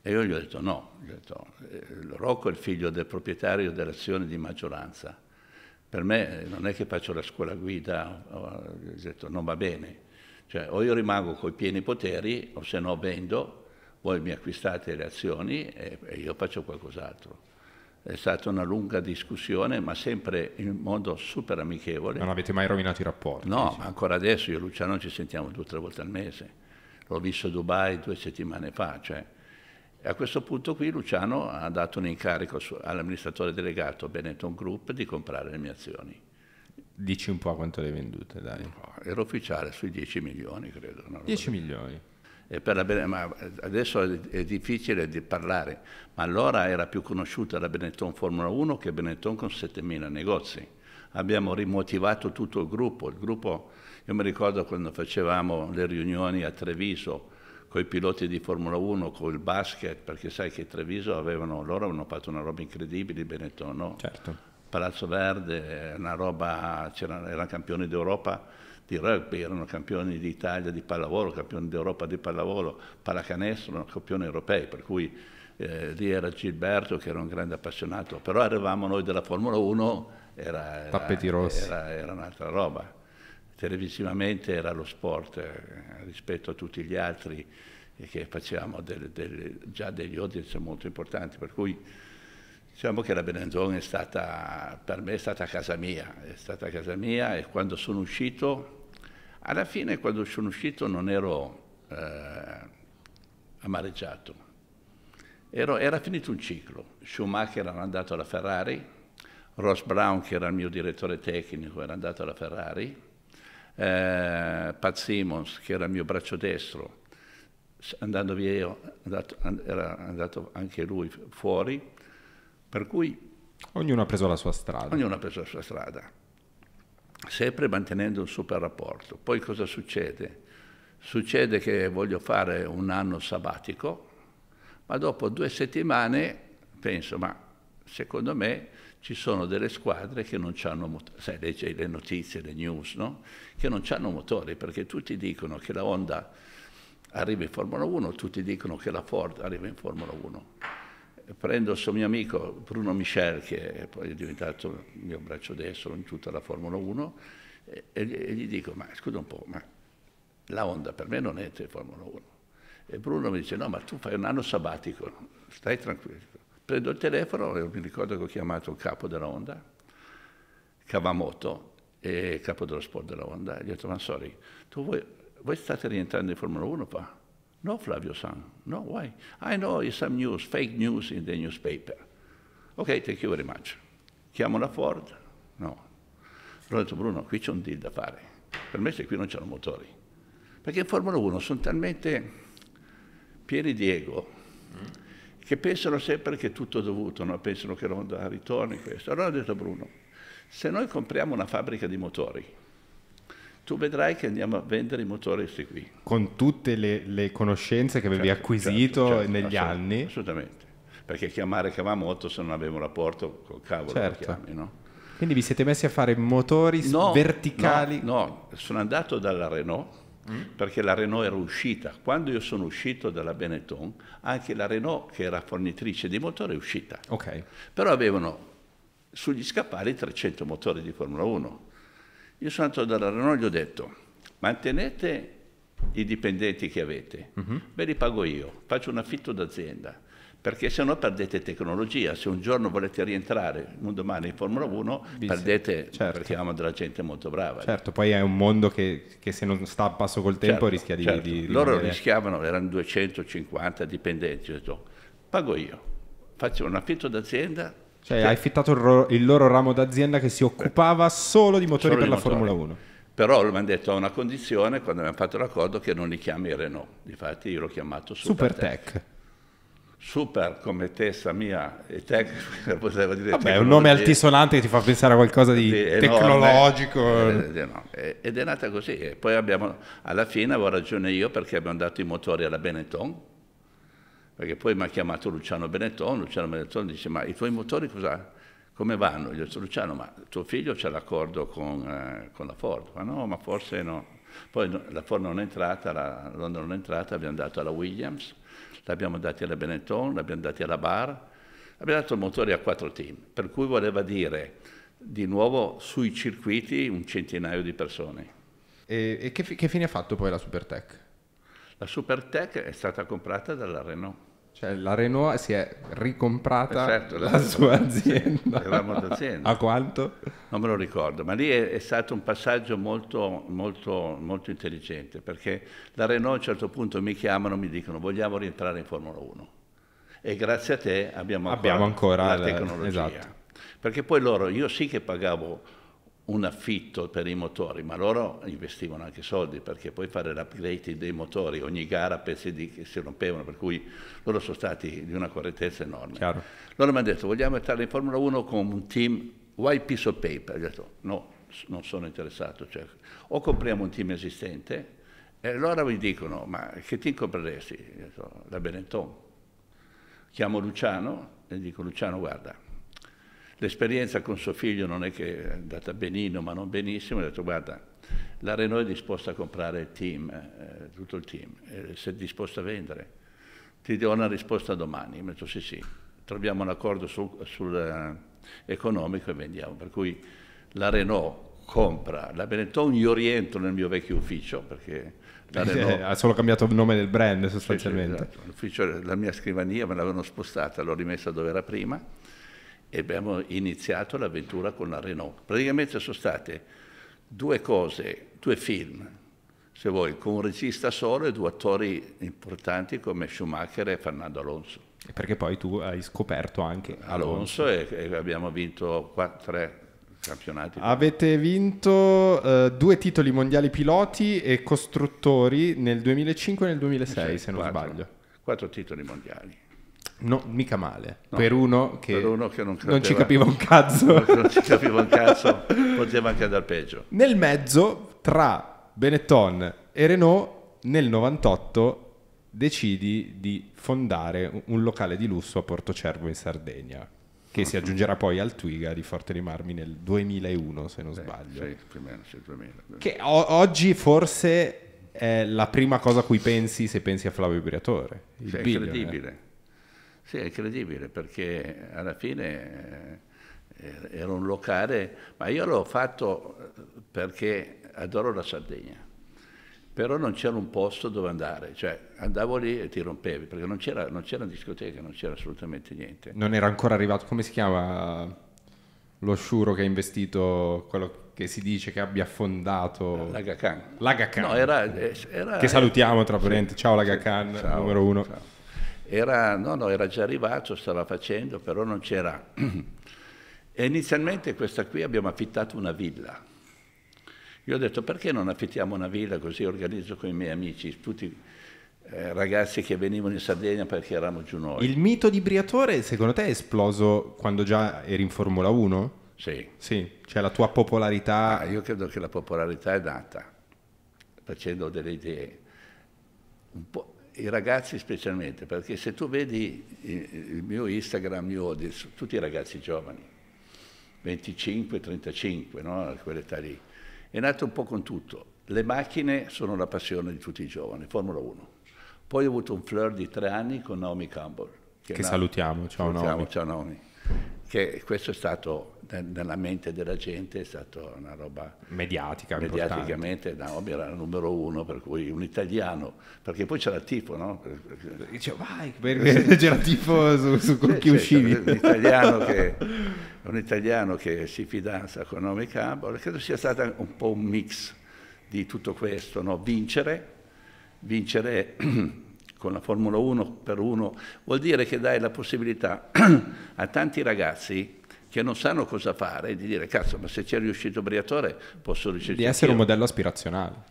e io gli ho detto no, gli ho detto, eh, Rocco è il figlio del proprietario dell'azione di maggioranza. Per me non è che faccio la scuola guida, ho detto non va bene. Cioè, o io rimango con i pieni poteri o se no vendo, voi mi acquistate le azioni e, e io faccio qualcos'altro. È stata una lunga discussione, ma sempre in modo super amichevole. Non avete mai rovinato i rapporti? No, diciamo. ma ancora adesso io e Luciano ci sentiamo due o tre volte al mese. L'ho visto a Dubai due settimane fa, cioè e a questo punto qui Luciano ha dato un incarico all'amministratore delegato Benetton Group di comprare le mie azioni. Dici un po' quanto le hai vendute, dai. Era ufficiale sui 10 milioni, credo. 10 milioni. la, ma adesso è difficile di parlare, ma allora era più conosciuta la Benetton Formula 1 che Benetton con 7.000 negozi. Abbiamo rimotivato tutto il gruppo. il gruppo. Io mi ricordo quando facevamo le riunioni a Treviso con i piloti di Formula 1, con il basket, perché sai che Treviso avevano, loro avevano fatto una roba incredibile, Benetton, no? Certo. Palazzo Verde, una roba, erano campioni d'Europa di rugby, erano campioni d'Italia di pallavolo, campioni d'Europa di pallavolo, pallacanestro, erano campioni europei, per cui eh, lì era Gilberto che era un grande appassionato, però arrivavamo noi della Formula 1, era, era, era, era un'altra roba. Televisivamente era lo sport eh, rispetto a tutti gli altri che facevamo delle, delle, già degli audience molto importanti, per cui Diciamo che la Benetton è stata, per me è stata casa mia, è stata casa mia e quando sono uscito alla fine quando sono uscito non ero eh, amareggiato, ero, era finito un ciclo. Schumacher era andato alla Ferrari, Ross Brown che era il mio direttore tecnico era andato alla Ferrari, eh, Pat Simmons che era il mio braccio destro, andando via io, andato, era andato anche lui fuori, per cui... Ognuno ha preso la sua strada. Ognuno ha preso la sua strada sempre mantenendo un super rapporto. Poi cosa succede? Succede che voglio fare un anno sabbatico, ma dopo due settimane penso, ma secondo me ci sono delle squadre che non hanno motori, sai, leggi le notizie, le news, no? Che non hanno motori, perché tutti dicono che la Honda arriva in Formula 1, tutti dicono che la Ford arriva in Formula 1 prendo suo mio amico Bruno Michel, che poi è diventato il mio braccio destro in tutta la Formula 1, e, e gli dico, ma scusa un po', ma la Honda per me non è in Formula 1. E Bruno mi dice, no, ma tu fai un anno sabbatico, stai tranquillo. Prendo il telefono e mi ricordo che ho chiamato il capo della Honda, Kavamoto, e capo dello sport della Honda, gli ho detto, ma sorry, tu voi, voi state rientrando in Formula 1? Fa? No, Flavio San. No, why? I know it's some news, fake news in the newspaper. Ok, thank you very much. Chiamo la Ford? No. Allora ho detto, Bruno, qui c'è un deal da fare. Per me se qui non c'erano motori. Perché in Formula 1 sono talmente pieni di ego che pensano sempre che è tutto dovuto, no? pensano che l'onda ritorni questo. Allora ho detto a Bruno, se noi compriamo una fabbrica di motori, tu vedrai che andiamo a vendere i motori questi qui. Con tutte le, le conoscenze che avevi certo, acquisito certo, certo, negli anni. Assolutamente, perché chiamare Kamamoto se non avevo rapporto col cavolo certo. chiami, no? Quindi vi siete messi a fare motori no, verticali? No, no, sono andato dalla Renault mm. perché la Renault era uscita. Quando io sono uscito dalla Benetton, anche la Renault, che era fornitrice di motori, è uscita. Okay. Però avevano sugli scappali 300 motori di Formula 1 io sono andato dalla Renault e gli ho detto, mantenete i dipendenti che avete, uh-huh. ve li pago io, faccio un affitto d'azienda, perché se no perdete tecnologia, se un giorno volete rientrare, un domani in Formula 1, Bis- perdete, certo. perché abbiamo della gente molto brava. Certo, poi è un mondo che, che se non sta a passo col tempo certo, rischia di, certo. di, di Loro rimanere... rischiavano, erano 250 dipendenti, ho detto, pago io, faccio un affitto d'azienda, cioè sì. hai affittato il, ro- il, loro ramo d'azienda che si occupava solo di motori solo per di la motori. Formula 1. Però mi hanno detto a una condizione, quando abbiamo fatto l'accordo, che non li chiami Renault. Difatti io l'ho chiamato Supertech. Super Super come testa mia e tech, potevo dire Vabbè, è un nome altisonante che ti fa pensare a qualcosa di, di tecnologico. Ed è nata così. E poi abbiamo, alla fine avevo ragione io perché abbiamo dato i motori alla Benetton, perché poi mi ha chiamato Luciano Benetton, Luciano Benetton dice ma i tuoi motori cosa, come vanno? Gli ho detto Luciano ma tuo figlio c'ha l'accordo con, eh, con la Ford, ma no ma forse no. Poi la Ford non è entrata, la Honda non è entrata, abbiamo dato alla Williams, l'abbiamo dati alla Benetton, l'abbiamo dati alla Bar, abbiamo dato motori a quattro team, per cui voleva dire di nuovo sui circuiti un centinaio di persone. E, e che, che fine ha fatto poi la Supertech? La Supertech è stata comprata dalla Renault. Cioè la Renault si è ricomprata certo, la, la sua azienda. azienda. A quanto? Non me lo ricordo, ma lì è, è stato un passaggio molto, molto, molto intelligente, perché la Renault a un certo punto mi chiamano e mi dicono vogliamo rientrare in Formula 1. E grazie a te abbiamo ancora, abbiamo ancora la, la tecnologia. Esatto. Perché poi loro, io sì che pagavo un affitto per i motori, ma loro investivano anche soldi perché poi fare l'upgrade dei motori, ogni gara pezzi di, che si rompevano, per cui loro sono stati di una correttezza enorme. Chiaro. Loro mi hanno detto vogliamo entrare in Formula 1 con un team white piece of paper, ho detto no, non sono interessato, cioè, o compriamo un team esistente e allora mi dicono ma che team compreresti? Io Detto, la Benetton. Chiamo Luciano e dico Luciano guarda, L'esperienza con suo figlio non è che è andata benino, ma non benissimo. Ho detto, guarda, la Renault è disposta a comprare il team, eh, tutto il team, eh, se è disposta a vendere. Ti do una risposta domani. Mi ho detto, sì, sì, troviamo un accordo sul, sul eh, economico e vendiamo. Per cui la Renault compra la Benetton, io rientro nel mio vecchio ufficio, perché la Renault... ha solo cambiato il nome del brand sostanzialmente. Sì, sì, esatto. L'ufficio, la mia scrivania me l'avevano spostata, l'ho rimessa dove era prima e abbiamo iniziato l'avventura con la Renault. Praticamente sono state due cose, due film, se vuoi, con un regista solo e due attori importanti come Schumacher e Fernando Alonso. Perché poi tu hai scoperto anche Alonso, Alonso e, e, abbiamo vinto quattro, tre campionati. Avete vinto uh, due titoli mondiali piloti e costruttori nel 2005 e nel 2006, sì, se non quattro, sbaglio. Quattro titoli mondiali. No, mica male. No, per, uno che, per uno che non, non, ci capiva un cazzo. non ci capiva un cazzo, poteva anche andare peggio. Nel mezzo, tra Benetton e Renault, nel 98 decidi di fondare un locale di lusso a Porto Cervo in Sardegna, che si aggiungerà poi al Twiga di Forte dei Marmi nel 2001, se non sì, sbaglio. Sì, più o meno, sì, 2000. Che o- oggi forse è la prima cosa a cui pensi se pensi a Flavio Briatore. Sì, è incredibile. Sì, è incredibile perché alla fine eh, era un locale, ma io l'ho fatto perché adoro la Sardegna, però non c'era un posto dove andare, cioè andavo lì e ti rompevi, perché non c'era, non c'era discoteca, non c'era assolutamente niente. Non era ancora arrivato, come si chiama lo sciuro che ha investito, quello che si dice che abbia fondato... L'Aga Khan. L'Aga Khan. No, era, era, che salutiamo tra parenti, ciao L'Aga Khan, ciao, numero uno. Ciao. Era, no, no, era già arrivato, stava facendo, però non c'era. E inizialmente questa qui abbiamo affittato una villa. Io ho detto perché non affittiamo una villa così organizzo con i miei amici, tutti eh, ragazzi che venivano in Sardegna perché eravamo giù noi. Il mito di Briatore secondo te è esploso quando già eri in Formula 1? Sì. Sì, cioè la tua popolarità... Ah, io credo che la popolarità è nata facendo delle idee. Un po' i ragazzi specialmente, perché se tu vedi il mio Instagram, mio audience, tutti i ragazzi giovani, 25, 35, no? quell'età lì, è nato un po' con tutto. Le macchine sono la passione di tutti i giovani, Formula 1. Poi ho avuto un flirt di tre anni con Naomi Campbell. Che, che salutiamo, ciao salutiamo, Naomi. Ciao Naomi che questo è stato nella mente della gente è stata una roba mediatica mediaticamente Naomi era il numero uno per cui un italiano perché poi c'era il tifo no? dice vai c'era il tifo su, su con sì, chi uscivi un italiano, che, un italiano che si fidanza con Naomi Campbell credo sia stato un po' un mix di tutto questo no? vincere vincere con la Formula 1 per uno, vuol dire che dai la possibilità a tanti ragazzi che non sanno cosa fare di dire cazzo ma se c'è riuscito Briatore posso riuscire di essere io. un modello aspirazionale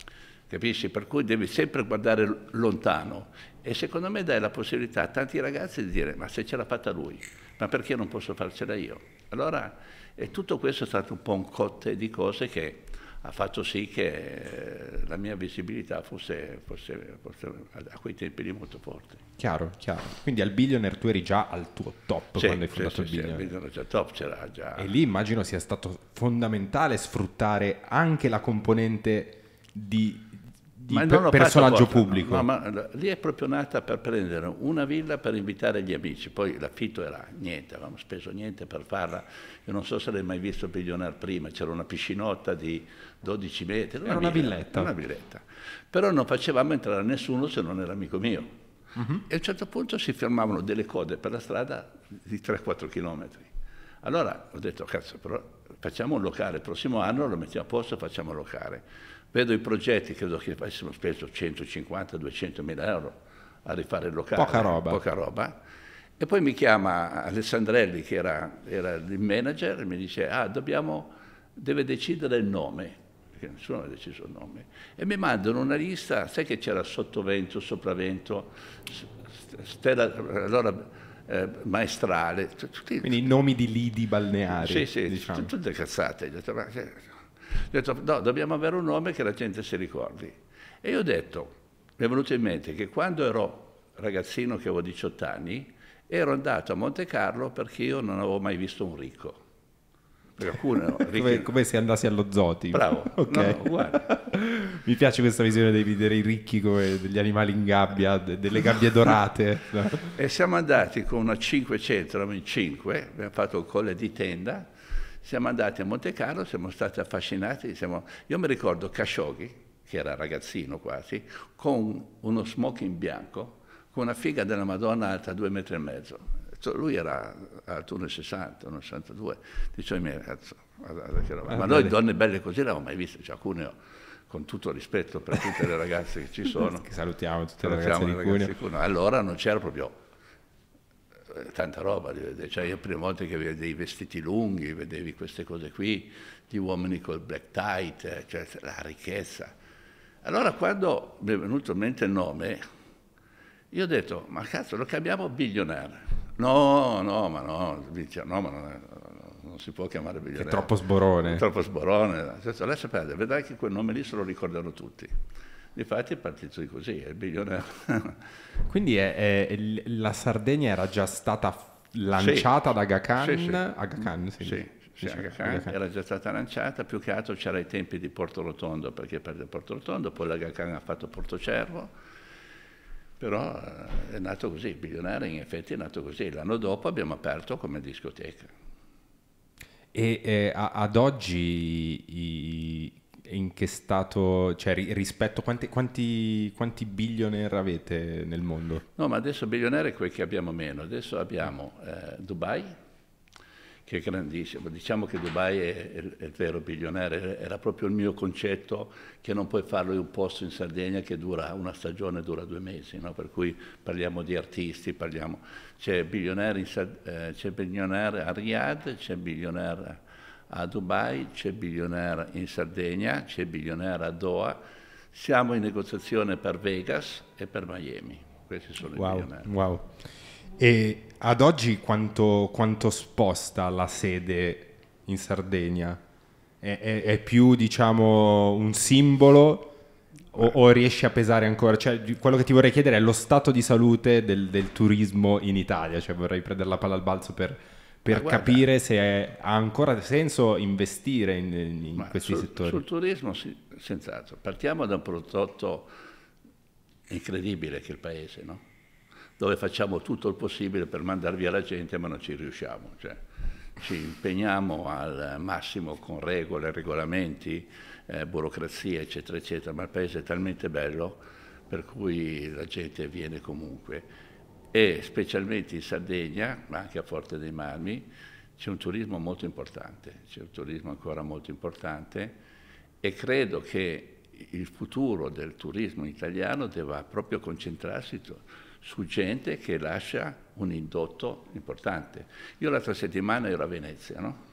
capisci? per cui devi sempre guardare lontano e secondo me dai la possibilità a tanti ragazzi di dire ma se ce l'ha fatta lui ma perché non posso farcela io? allora e tutto questo è stato un po' un cotte di cose che ha fatto sì che la mia visibilità fosse, fosse, fosse a quei tempi lì molto forte. Chiaro, chiaro. Quindi al billionaire tu eri già al tuo top sì, quando hai fondato sì, il sì, billionaire. Sì, il già top c'era già. E lì immagino sia stato fondamentale sfruttare anche la componente di di ma per personaggio pubblico. No, ma lì è proprio nata per prendere una villa per invitare gli amici, poi l'affitto era niente, avevamo speso niente per farla. Io non so se l'hai mai visto Billionaire prima, c'era una piscinotta di 12 metri. Era una villa, villetta. Una villetta. Però non facevamo entrare nessuno se non era amico mio. Uh-huh. E a un certo punto si fermavano delle code per la strada di 3-4 chilometri. Allora ho detto, cazzo, però facciamo un locale, il prossimo anno lo mettiamo a posto e facciamo un locale. Vedo i progetti, credo che avessimo speso 150-200 mila euro a rifare il locale. Poca roba. Poca roba. E poi mi chiama Alessandrelli, che era, era il manager, e mi dice, ah, dobbiamo deve decidere il nome, perché nessuno ha deciso il nome, e mi mandano una lista, sai che c'era sottovento, sopravvento, stella, allora eh, maestrale. Tutti, Quindi nomi di lidi balneari. Sì, sì, diciamo. tutte cazzate. Ho detto, ma, detto, no, dobbiamo avere un nome che la gente si ricordi. E io ho detto, mi è venuto in mente che quando ero ragazzino, che avevo 18 anni, ero andato a Monte Carlo perché io non avevo mai visto un ricco. Alcune, come, come, se andassi allo Zoti. Bravo, okay. no, Mi piace questa visione dei, dei ricchi come degli animali in gabbia, delle gabbie dorate. E siamo andati con una 500, eravamo in 5, abbiamo fatto il colle di tenda, siamo andati a Monte Carlo, siamo stati affascinati. Siamo... Io mi ricordo Khashoggi, che era ragazzino quasi, con uno smoking bianco, con una figa della Madonna alta due metri e mezzo cioè, lui era alto 1,60, 1,62, dicevo ai cazzo, ma ah, noi donne belle così l'avevamo mai viste, cioè Cuneo, con tutto rispetto per tutte le ragazze che ci sono. che salutiamo tutte salutiamo le ragazze, di Cuneo. Allora non c'era proprio tanta roba di cioè io prima volta che vedevi i vestiti lunghi, vedevi queste cose qui, gli uomini col black tight, eh, cioè la ricchezza. Allora quando mi è venuto in mente il nome, io ho detto, ma cazzo, lo chiamiamo billionaire. No, no, ma no, no, ma non, non si può chiamare bigliettaio. È troppo sborone. È troppo sborone. Lascia perdere, vedrai che quel nome lì se lo ricordano tutti. Infatti è partito così, è il bilionario. Quindi è, è, la Sardegna era già stata lanciata sì. da Aga Khan? Sì, sì. Aga Khan, sì. sì. Sì, Aga Khan era già stata lanciata, più che altro c'era i tempi di Porto Rotondo, perché per Porto Rotondo, poi l'Aga Khan ha fatto Porto Cervo, però eh, è nato così, Bilionari in effetti è nato così. L'anno dopo abbiamo aperto come discoteca. E eh, ad oggi i, in che stato, cioè rispetto, quanti, quanti, quanti billionaire avete nel mondo? No, ma adesso billionaire è quel che abbiamo meno. Adesso abbiamo eh, Dubai, che è grandissimo. Diciamo che Dubai è, è, è il vero bilionario, era proprio il mio concetto che non puoi farlo in un posto in Sardegna che dura una stagione, dura due mesi, no? per cui parliamo di artisti, parliamo... c'è bilionaire, eh, c'è bilionaire a Riyadh, c'è bilionaire a Dubai, c'è bilionaire in Sardegna, c'è bilionaire a Doha, siamo in negoziazione per Vegas e per Miami, questi sono wow, i bilionari. Wow. E ad oggi quanto, quanto sposta la sede in Sardegna? È, è, è più, diciamo, un simbolo o, o, riesce a pesare ancora? Cioè, quello che ti vorrei chiedere è lo stato di salute del, del turismo in Italia, cioè vorrei prendere la palla al balzo per, per capire se è, ha ancora senso investire in, in questi sul, settori. Sul turismo sì, senz'altro. Partiamo da un prodotto incredibile che è il paese, no? dove facciamo tutto il possibile per mandare via la gente ma non ci riusciamo. Cioè, ci impegniamo al massimo con regole, regolamenti, eh, burocrazia, eccetera, eccetera, ma il paese è talmente bello per cui la gente viene comunque. E specialmente in Sardegna, ma anche a Forte dei Marmi, c'è un turismo molto importante, c'è un turismo ancora molto importante e credo che il futuro del turismo italiano debba proprio concentrarsi su gente che lascia un indotto importante. Io l'altra settimana ero a Venezia, no?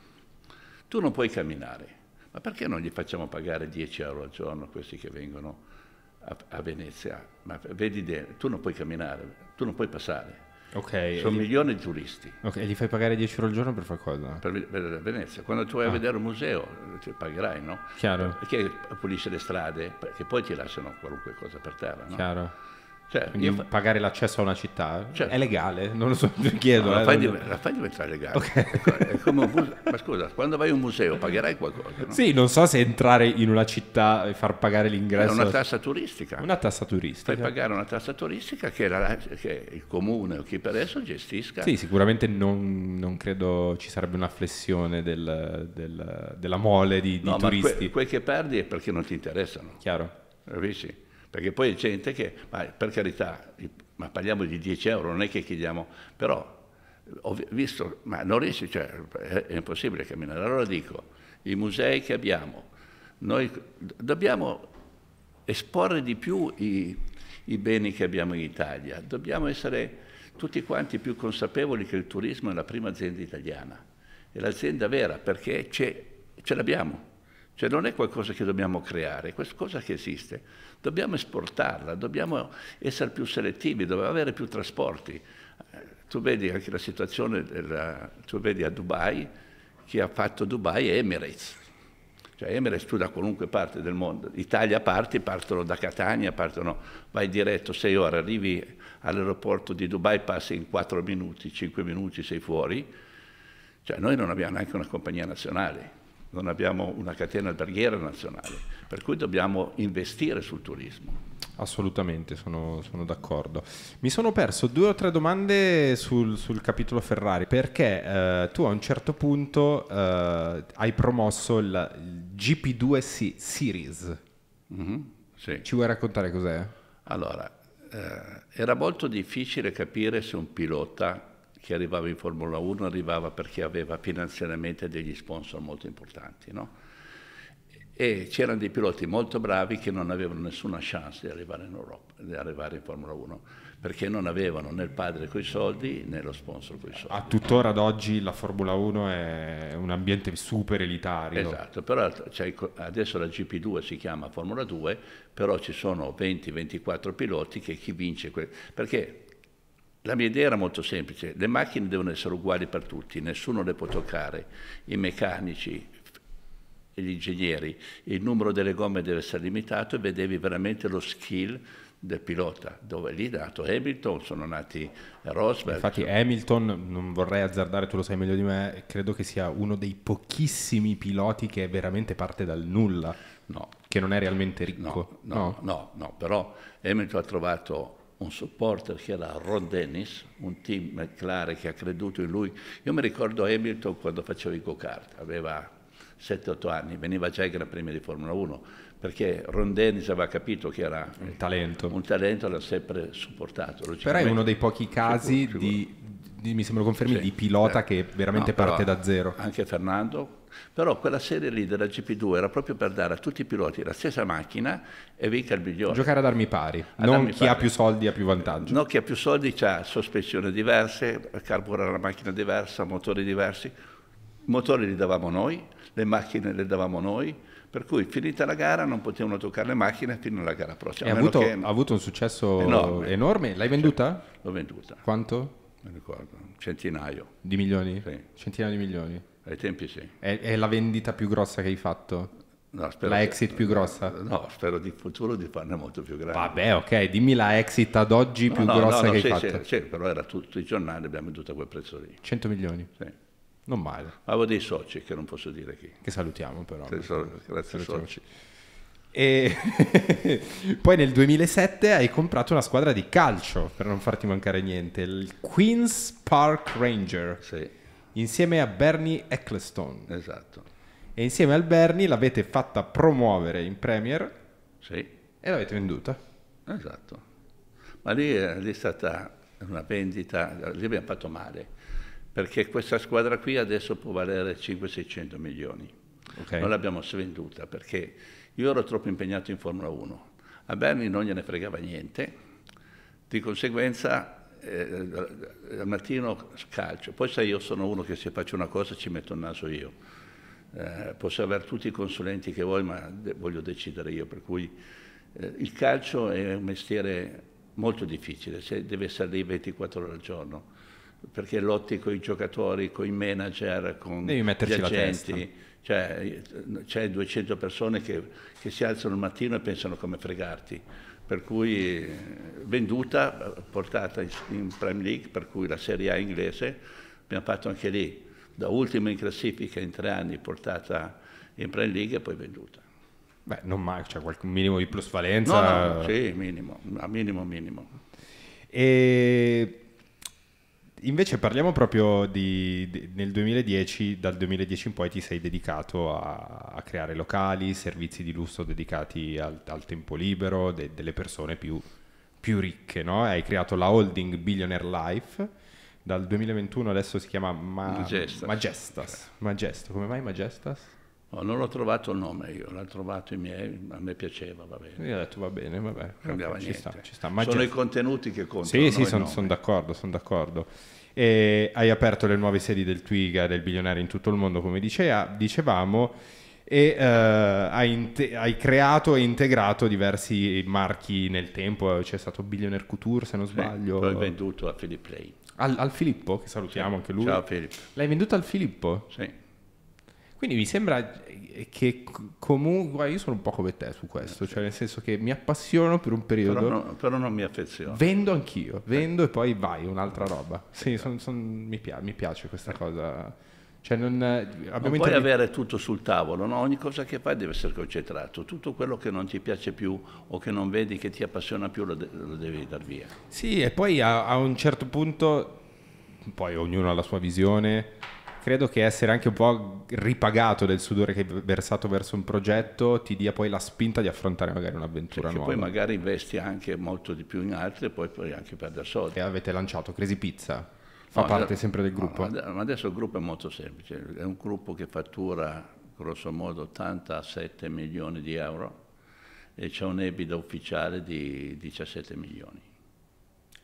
Tu non puoi camminare, ma perché non gli facciamo pagare 10 euro al giorno questi che vengono a, a Venezia? Ma vedi, tu non puoi camminare, tu non puoi passare. Okay, Sono gli... milioni di turisti. Ok, gli fai pagare 10 euro al giorno per fare cosa? Per, per Venezia. Quando tu vai ah. a vedere un museo, ti pagherai, no? Chiaro. Perché pulisce le strade, perché poi ti lasciano qualunque cosa per terra, no? Chiaro. Cioè, Quindi fa... pagare l'accesso a una città cioè, è legale, non lo so, chiedo. No, la, eh, fai non... la, fai diventare legale. Okay. Un bus... Ma scusa, quando vai a un museo pagherai qualcosa? No? Sì, non so se entrare in una città e far pagare l'ingresso. È una tassa turistica. Una tassa turistica. Fai pagare una tassa turistica che, la... che il comune o chi per esso gestisca. Sì, sicuramente non, non credo ci sarebbe una flessione del, del, della mole di, di no, turisti. Ma que... quel che perdi è perché non ti interessano. Chiaro. Capisci? Perché poi c'è gente che, per carità, ma parliamo di 10 euro, non è che chiediamo, però ho visto, ma non riesci, cioè è impossibile camminare. Allora dico, i musei che abbiamo, noi dobbiamo esporre di più i, i beni che abbiamo in Italia, dobbiamo essere tutti quanti più consapevoli che il turismo è la prima azienda italiana, è l'azienda vera perché ce l'abbiamo. Cioè non è qualcosa che dobbiamo creare, è qualcosa che esiste. Dobbiamo esportarla, dobbiamo essere più selettivi, dobbiamo avere più trasporti. Eh, tu vedi anche la situazione, della, tu vedi a Dubai, chi ha fatto Dubai è Emirates. Cioè Emirates tu da qualunque parte del mondo, Italia parti, partono da Catania, partono, vai diretto sei ore, arrivi all'aeroporto di Dubai, passi in quattro minuti, cinque minuti sei fuori. Cioè noi non abbiamo neanche una compagnia nazionale, non abbiamo una catena alberghiera nazionale, per cui dobbiamo investire sul turismo. Assolutamente, sono, sono, d'accordo. Mi sono perso due o tre domande sul, sul capitolo Ferrari, perché eh, tu a un certo punto eh, hai promosso il, il GP2 C- Series. Mm-hmm, sì. Ci vuoi raccontare cos'è? Allora, eh, era molto difficile capire se un pilota che arrivava in Formula 1 arrivava perché aveva finanziariamente degli sponsor molto importanti, no? E c'erano dei piloti molto bravi che non avevano nessuna chance di arrivare in Europa, di arrivare in Formula 1 perché non avevano né il padre coi soldi né lo sponsor coi soldi. A tuttora ad oggi la Formula 1 è un ambiente super elitario. Esatto, però cioè, adesso la GP2 si chiama Formula 2, però ci sono 20-24 piloti che chi vince... Que- perché la mia idea era molto semplice, le macchine devono essere uguali per tutti, nessuno le può toccare, i meccanici, gli ingegneri, il numero delle gomme deve essere limitato e vedevi veramente lo skill del pilota, dove lì è nato Hamilton, sono nati Rosberg. Infatti Hamilton, non vorrei azzardare, tu lo sai meglio di me, credo che sia uno dei pochissimi piloti che veramente parte dal nulla, no. che non è realmente ricco. No, no, no, no, no però Hamilton ha trovato un supporter che era Ron Dennis, un team McLaren che ha creduto in lui. Io mi ricordo Hamilton quando facevo i go-kart, aveva 7-8 anni, veniva già ai Gran Premi di Formula 1 perché Ron Dennis aveva capito che era un talento, un talento l'ha sempre supportato. Però è uno dei pochi casi sicuro, sicuro. Di, di, mi sembra confermi, sì, di pilota eh, che veramente no, parte da zero. Anche Fernando, però quella serie lì della GP2 era proprio per dare a tutti i piloti la stessa macchina e vinca il migliore. Giocare ad armi pari, ad non armi chi pari. ha più soldi ha più vantaggio. No, chi ha più soldi ha sospensioni diverse, carbura la macchina diversa, motori diversi. I motori li davamo noi, le macchine le davamo noi, per cui finita la gara non potevano toccare le macchine fino alla gara prossima. Ha avuto, ha avuto, un successo enorme. enorme. L'hai venduta? Sì, l'ho venduta. Quanto? Mi ricordo, centinaio. Di milioni? Sì. Centinaia di milioni? Ai tempi sì. È, è la vendita più grossa che hai fatto? No, la exit che, più grossa? No, spero di futuro di farne molto più grande. Vabbè, ok, dimmi la exit ad oggi più no, grossa no, che sì, hai fatto. Sì, sì, però era tutto i giornali, abbiamo venduto a quel prezzo lì. 100 milioni? Sì. Non male. Avevo dei soci che non posso dire chi. Che salutiamo però. Sì, so, grazie soci. E poi nel 2007 hai comprato una squadra di calcio, per non farti mancare niente, il Queen's Park Ranger, sì. Insieme a Bernie Ecclestone. Esatto. E insieme al Bernie l'avete fatta promuovere in Premier sì. e l'avete venduta. Esatto. Ma lì, lì è stata una vendita, lì abbiamo fatto male perché questa squadra qui adesso può valere 500-600 milioni. Okay. Noi l'abbiamo svenduta perché io ero troppo impegnato in Formula 1, a Berni non gliene fregava niente, di conseguenza eh, al mattino calcio, poi sai io sono uno che se faccio una cosa ci metto il naso io, eh, posso avere tutti i consulenti che vuoi ma de- voglio decidere io, per cui eh, il calcio è un mestiere molto difficile, deve essere lì 24 ore al giorno perché lotti con i giocatori, con i manager, con gli agenti. Cioè, c'è 200 persone che, che, si alzano il mattino e pensano come fregarti. Per cui venduta, portata in Prime League, per cui la Serie A inglese, abbiamo fatto anche lì, da ultima in classifica in tre anni, portata in Prime League e poi venduta. Beh, non mai, c'è cioè un minimo di plusvalenza. No, no, sì, minimo, minimo, minimo. E Invece parliamo proprio di, di, nel 2010, dal 2010 in poi ti sei dedicato a, a creare locali, servizi di lusso dedicati al, al tempo libero de, delle persone più, più ricche, no? Hai creato la holding Billionaire Life, dal 2021 adesso si chiama Ma- Magestas. Magestas. Magestas. Come mai Magestas? No, non l'ho trovato il nome io, l'ho trovato i miei, a me piaceva, va bene. Io ho detto va bene, vabbè. Cambiava. Ci sta, ci sta. Sono i contenuti che contano. Sì, sì, sono son d'accordo, sono d'accordo. E hai aperto le nuove sedi del Twiga, del Bilionario in tutto il mondo, come dicea- dicevamo, e eh, hai, inte- hai creato e integrato diversi marchi nel tempo. C'è stato Billionaire Couture, se non Sì, sbaglio. L'ho venduto a Philip Play. Al, al Filippo, che salutiamo anche lui. Ciao Filippo. L'hai venduto al Filippo? Sì. Quindi mi sembra che c- comunque io sono un po' come te su questo, cioè nel senso che mi appassiono per un periodo, Però, no- però non mi affeziono. vendo anch'io, vendo e poi vai un'altra roba. Sì, son- son- mi, pia- mi piace questa cosa. Cioè non, eh, Non puoi intervi- avere tutto sul tavolo, no? ogni cosa che fai deve essere concentrato. Tutto quello che non ti piace più o che non vedi che ti appassiona più lo, de- lo devi dar via. Sì, e poi a, a un certo punto, poi ognuno ha la sua visione, credo che essere anche un po' ripagato del sudore che hai versato verso un progetto ti dia poi la spinta di affrontare magari un'avventura Che nuova. poi magari investi anche molto di più in altri e poi puoi anche perdere soldi. E avete lanciato Crazy Pizza, fa No, parte ade- sempre del no, gruppo. ade- ma adesso il gruppo è molto semplice, è un gruppo che fattura grosso modo 87 milioni di euro e c'è un EBITDA ufficiale di 17 milioni.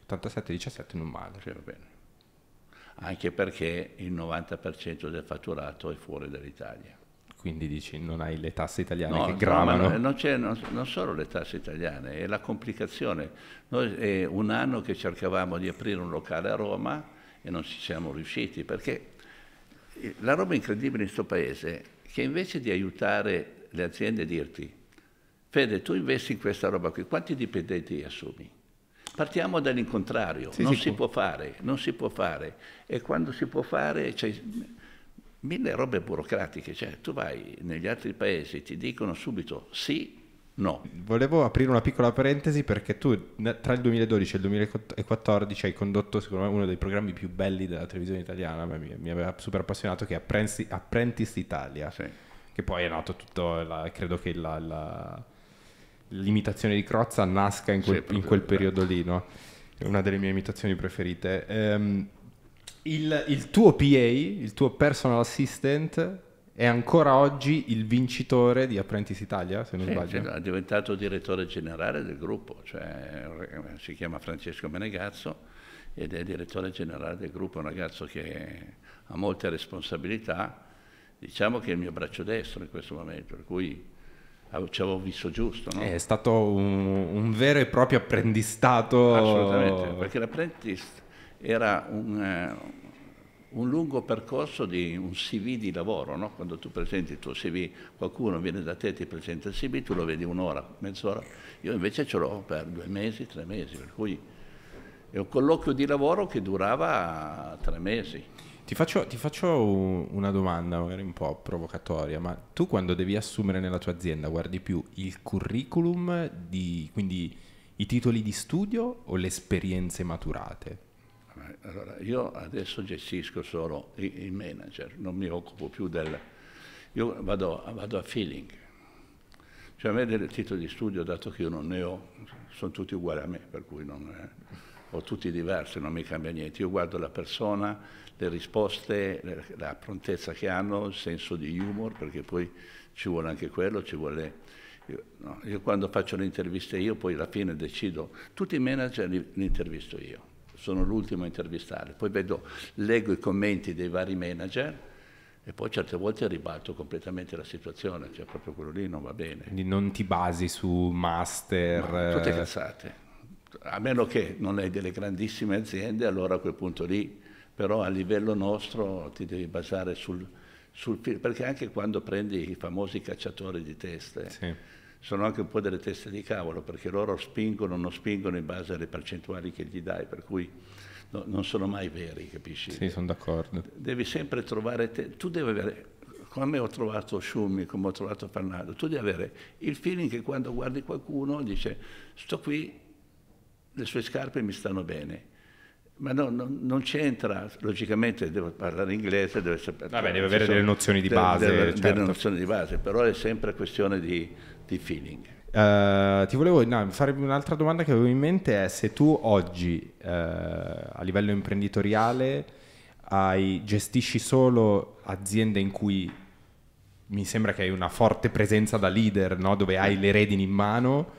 87-17 non male. Sì, va bene. Anche perché il 90% del fatturato è fuori dall'Italia. Quindi dici non hai le tasse italiane No, che no, gravano. ma non, c'è, non, non solo le tasse italiane, è la complicazione. Noi è un anno che cercavamo di aprire un locale a Roma e non ci siamo riusciti perché la roba incredibile in questo paese è che invece di aiutare le aziende e dirti Fede, tu investi in questa roba qui, quanti dipendenti assumi? Partiamo dall'incontrario, Sì, non sì, si può- può fare, non si può fare. E quando si può fare c'è mille robe burocratiche, cioè tu vai negli altri paesi, ti dicono subito sì, no. Volevo aprire una piccola parentesi perché tu tra il 2012 e il 2014 hai condotto secondo me uno dei programmi più belli della televisione italiana, mi, mi aveva super appassionato, che è Apprentice, Apprentice Italia, Sì. che poi è nato tutto, la- credo che la- la- l'imitazione di Crozza nasca in quel, in quel eh. periodo lì, no? È una delle mie imitazioni preferite. Ehm, il, il tuo PA, il tuo personal assistant, è ancora oggi il vincitore di Apprentice Italia, se non Sì, sbaglio. è diventato direttore generale del gruppo, cioè, si chiama Francesco Menegazzo ed è direttore generale del gruppo, un ragazzo che ha molte responsabilità, diciamo che è il mio braccio destro in questo momento, per cui ci avevo visto giusto. No? È stato un, un vero e proprio apprendistato. Assolutamente, perché l'apprentice era un, eh, un lungo percorso di un CV di lavoro, no? quando tu presenti il tuo CV, qualcuno viene da te ti presenta il CV, tu lo vedi un'ora, mezz'ora, io invece ce l'ho per due mesi, tre mesi, per cui è un colloquio di lavoro che durava tre mesi. Ti faccio, ti faccio un- una domanda, magari un po' provocatoria, ma tu quando devi assumere nella tua azienda guardi più il curriculum, di, quindi i titoli di studio o le esperienze maturate? Allora, io adesso gestisco solo i- manager, non mi occupo più del... Io vado, vado a feeling. Cioè a me del titolo di studio, dato che io non ne ho, sono tutti uguali a me, per cui non è- ho tutti diversi, non mi cambia niente. Io guardo la persona, le risposte, la prontezza che hanno, il senso di humor, perché poi ci vuole anche quello, ci vuole... Io, no, io quando faccio le interviste io, poi alla fine decido, tutti i manager li, li intervisto io sono l'ultimo a intervistare, poi vedo, leggo i commenti dei vari manager e poi certe volte ribalto completamente la situazione, cioè proprio quello lì non va bene. Quindi non ti basi su master. No, tutte eh, cazzate, a meno che non hai delle grandissime aziende, allora a quel punto lì, però a livello nostro ti devi basare sul, sul film, perché anche quando prendi i famosi cacciatori di teste, Sì. sono anche un po' delle teste di cavolo, perché loro spingono o non spingono in base alle percentuali che gli dai, per cui no- non sono mai veri, capisci? Sì, sono d'accordo. Devi sempre trovare, te- tu devi avere, come ho trovato Schumi, come ho trovato Fernando, tu devi avere il feeling che quando guardi qualcuno dice, sto qui, le sue scarpe mi stanno bene. Ma no, no- non c'entra, logicamente deve parlare inglese, deve sapere... Vabbè, deve avere delle nozioni di base, Delle, certo. delle nozioni di base, però è sempre questione di, di feeling. Eh, ti volevo no, fare un'altra domanda che avevo in mente è se tu oggi eh, a livello imprenditoriale hai- gestisci solo aziende in cui mi sembra che hai una forte presenza da leader, no? dove hai le redini in mano,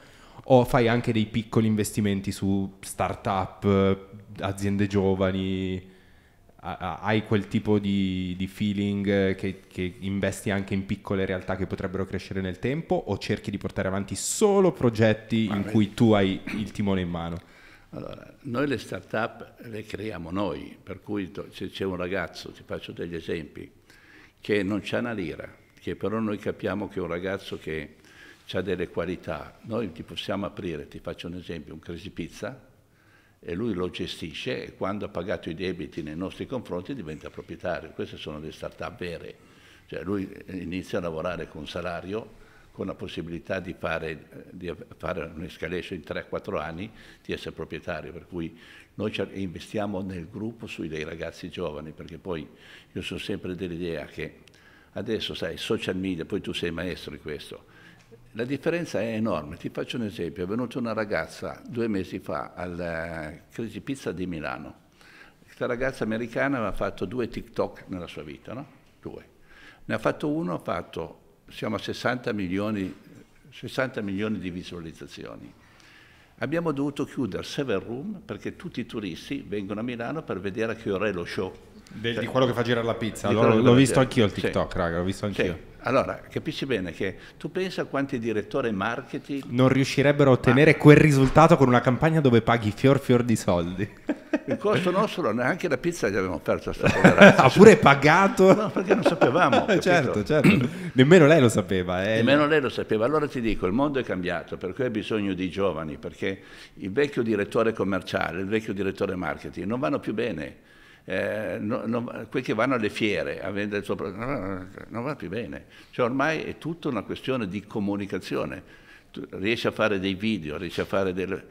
o fai anche dei piccoli investimenti su start-up, eh, aziende giovani? hai quel tipo di, di feeling che, che, investi anche in piccole realtà che potrebbero crescere nel tempo o cerchi di portare avanti solo progetti Ma in cui tu hai il timone in mano? Allora, noi le start-up le creiamo noi, per cui se c'è un ragazzo, ti faccio degli esempi, che non c'ha una lira, che però noi capiamo che è un ragazzo che ha delle qualità, noi ti possiamo aprire, ti faccio un esempio, un Crazy Pizza, e lui lo gestisce e quando ha pagato i debiti nei nostri confronti diventa proprietario. Queste sono le start-up vere. Cioè lui inizia a lavorare con salario, con la possibilità di fare, di fare un'escalation in 3-4 anni, di essere proprietario. Per cui noi investiamo nel gruppo sui dei ragazzi giovani, perché poi io sono sempre dell'idea che adesso, sai, social media, poi tu sei maestro di questo, la differenza è enorme. Ti faccio un esempio. È venuta una ragazza due mesi fa al Crazy Pizza di Milano. Questa ragazza americana aveva fatto due TikTok nella sua vita, no? Due. Ne ha fatto uno, ha fatto, siamo a 60 milioni, 60 milioni di visualizzazioni. Abbiamo dovuto chiudere Seven Room perché tutti i turisti vengono a Milano per vedere a che ora è lo show. Del, di quello che fa girare la pizza. Allora, l'ho visto anch'io il TikTok, sì. raga, l'ho visto anch'io. Sì. Allora, capisci bene che tu pensa a quanti direttori marketing... Non riuscirebbero a ottenere ah. quel risultato con una campagna dove paghi fior fior di soldi. Il costo nostro, neanche la pizza gli abbiamo offerto a sta Ha pure pagato? No, perché non sapevamo. certo, certo. Nemmeno lei lo sapeva. Eh. Nemmeno lei lo sapeva. Allora ti dico, il mondo è cambiato, per cui hai bisogno di giovani, perché il vecchio direttore commerciale, il vecchio direttore marketing non vanno più bene eh, no, no, quelli che vanno alle fiere a vendere il suo prodotto, no, non va più bene. Cioè ormai è tutta una questione di comunicazione. Tu riesci a fare dei video, riesci a fare delle,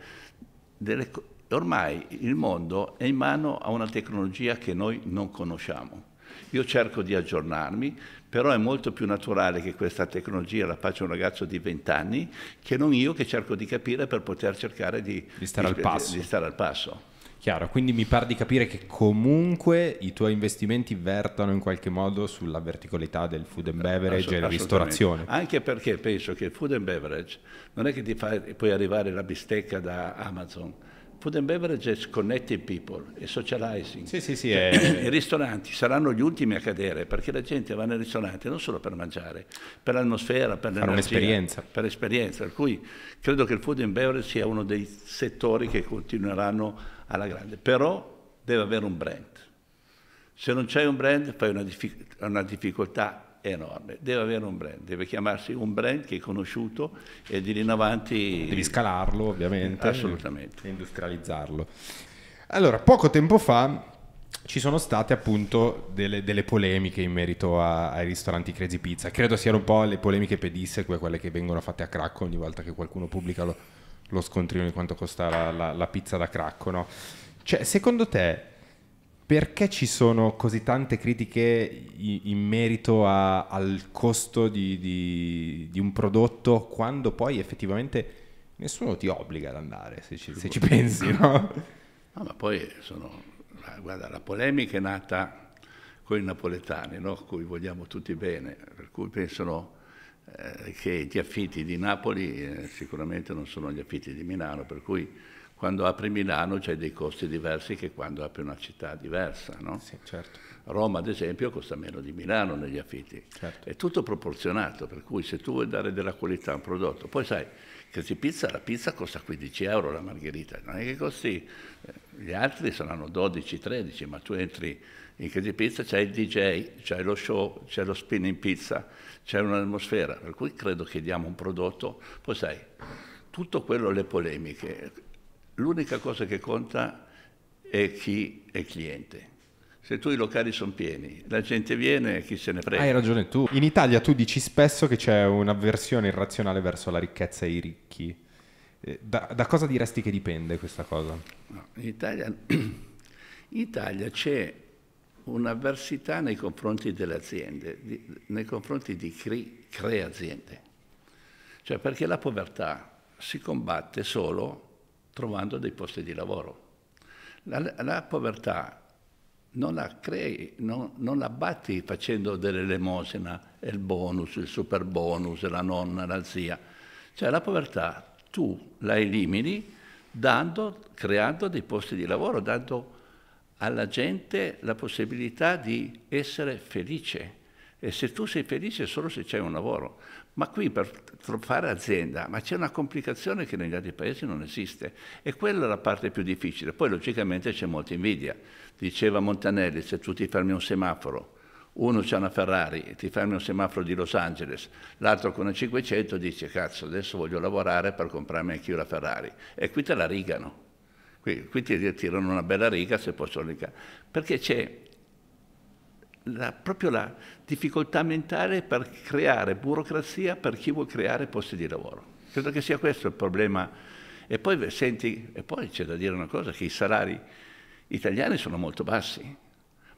delle... Ormai il mondo è in mano a una tecnologia che noi non conosciamo. Io cerco di aggiornarmi, però è molto più naturale che questa tecnologia la faccia un ragazzo di 20 anni che non io che cerco di capire per poter cercare di, di, stare, di, al di stare al passo. Chiaro, quindi mi pare di capire che comunque i tuoi investimenti vertono in qualche modo sulla verticalità del food and beverage e della ristorazione. Anche perché penso che il food and beverage non è che ti fai, puoi arrivare la bistecca da Amazon. Food and beverage is connecting people, è socializing. Sì, sì, sì. È... I ristoranti saranno gli ultimi a cadere perché la gente va nei ristoranti non solo per mangiare, per l'atmosfera, per l'energia, un'esperienza. per l'esperienza. Per cui credo che il food and beverage sia uno dei settori che continueranno alla grande, però deve avere un brand. Se non c'è un brand fai una, diffic- una difficoltà enorme, deve avere un brand, deve chiamarsi un brand che è conosciuto e di lì in avanti... Devi scalarlo ovviamente. Assolutamente. E industrializzarlo. Allora, poco tempo fa ci sono state appunto delle, delle polemiche in merito a, ai ristoranti Crazy Pizza. Credo siano un po' le polemiche pedisseque, quelle che vengono fatte a cracco ogni volta che qualcuno pubblica lo, lo scontrino di quanto costa la, la, la pizza da cracco, no? Cioè, secondo te, perché ci sono così tante critiche in merito a, al costo di, di, di, un prodotto quando poi effettivamente nessuno ti obbliga ad andare, se ci, se ci pensi, no? no? ma poi sono... Guarda, la polemica è nata con i napoletani, no? cui vogliamo tutti bene, per cui pensano eh, che gli affitti di Napoli eh, sicuramente non sono gli affitti di Milano, per cui quando apri Milano c'hai dei costi diversi che quando apri una città diversa. No? Sì, certo. Roma, ad esempio, costa meno di Milano negli affitti. Certo. È tutto proporzionato, per cui se tu vuoi dare della qualità a un prodotto, poi sai, Crazy Pizza, la pizza costa 15 euro la margherita, non è che costi, eh, gli altri saranno 12-13, ma tu entri in Crazy Pizza, c'è il DJ, c'è lo show, c'è lo spinning pizza, c'è un'atmosfera, per cui credo che diamo un prodotto, poi sai, tutto quello le polemiche, l'unica cosa che conta è chi è cliente. Se tu i locali sono pieni, la gente viene, chi se ne frega. Hai ragione tu. In Italia tu dici spesso che c'è un'avversione irrazionale verso la ricchezza e i ricchi. Eh, da, da cosa diresti che dipende questa cosa? No, in, Italia, in Italia c'è un'avversità nei confronti delle aziende, di, nei confronti di chi crea aziende. Cioè perché la povertà si combatte solo trovando dei posti di lavoro. La, la povertà non la crei, non, non, la batti facendo dell'elemosina, il bonus, il super bonus, la nonna, la zia. Cioè la povertà tu la elimini dando, creando dei posti di lavoro, dando alla gente la possibilità di essere felice. E se tu sei felice solo se c'è un lavoro. Ma qui per fare azienda, ma c'è una complicazione che negli altri paesi non esiste. E quella è la parte più difficile. Poi logicamente c'è molta invidia. Diceva Montanelli, se tu ti fermi un semaforo, uno c'ha una Ferrari, ti fermi un semaforo di Los Angeles, l'altro con una 500 dice cazzo adesso voglio lavorare per comprarmi anch'io la Ferrari. E qui te la rigano. Qui, qui ti tirano una bella riga se possono rigare. Perché c'è la, proprio la difficoltà mentale per creare burocrazia per chi vuole creare posti di lavoro. Credo che sia questo il problema. E poi, senti, e poi c'è da dire una cosa, che i salari italiani sono molto bassi,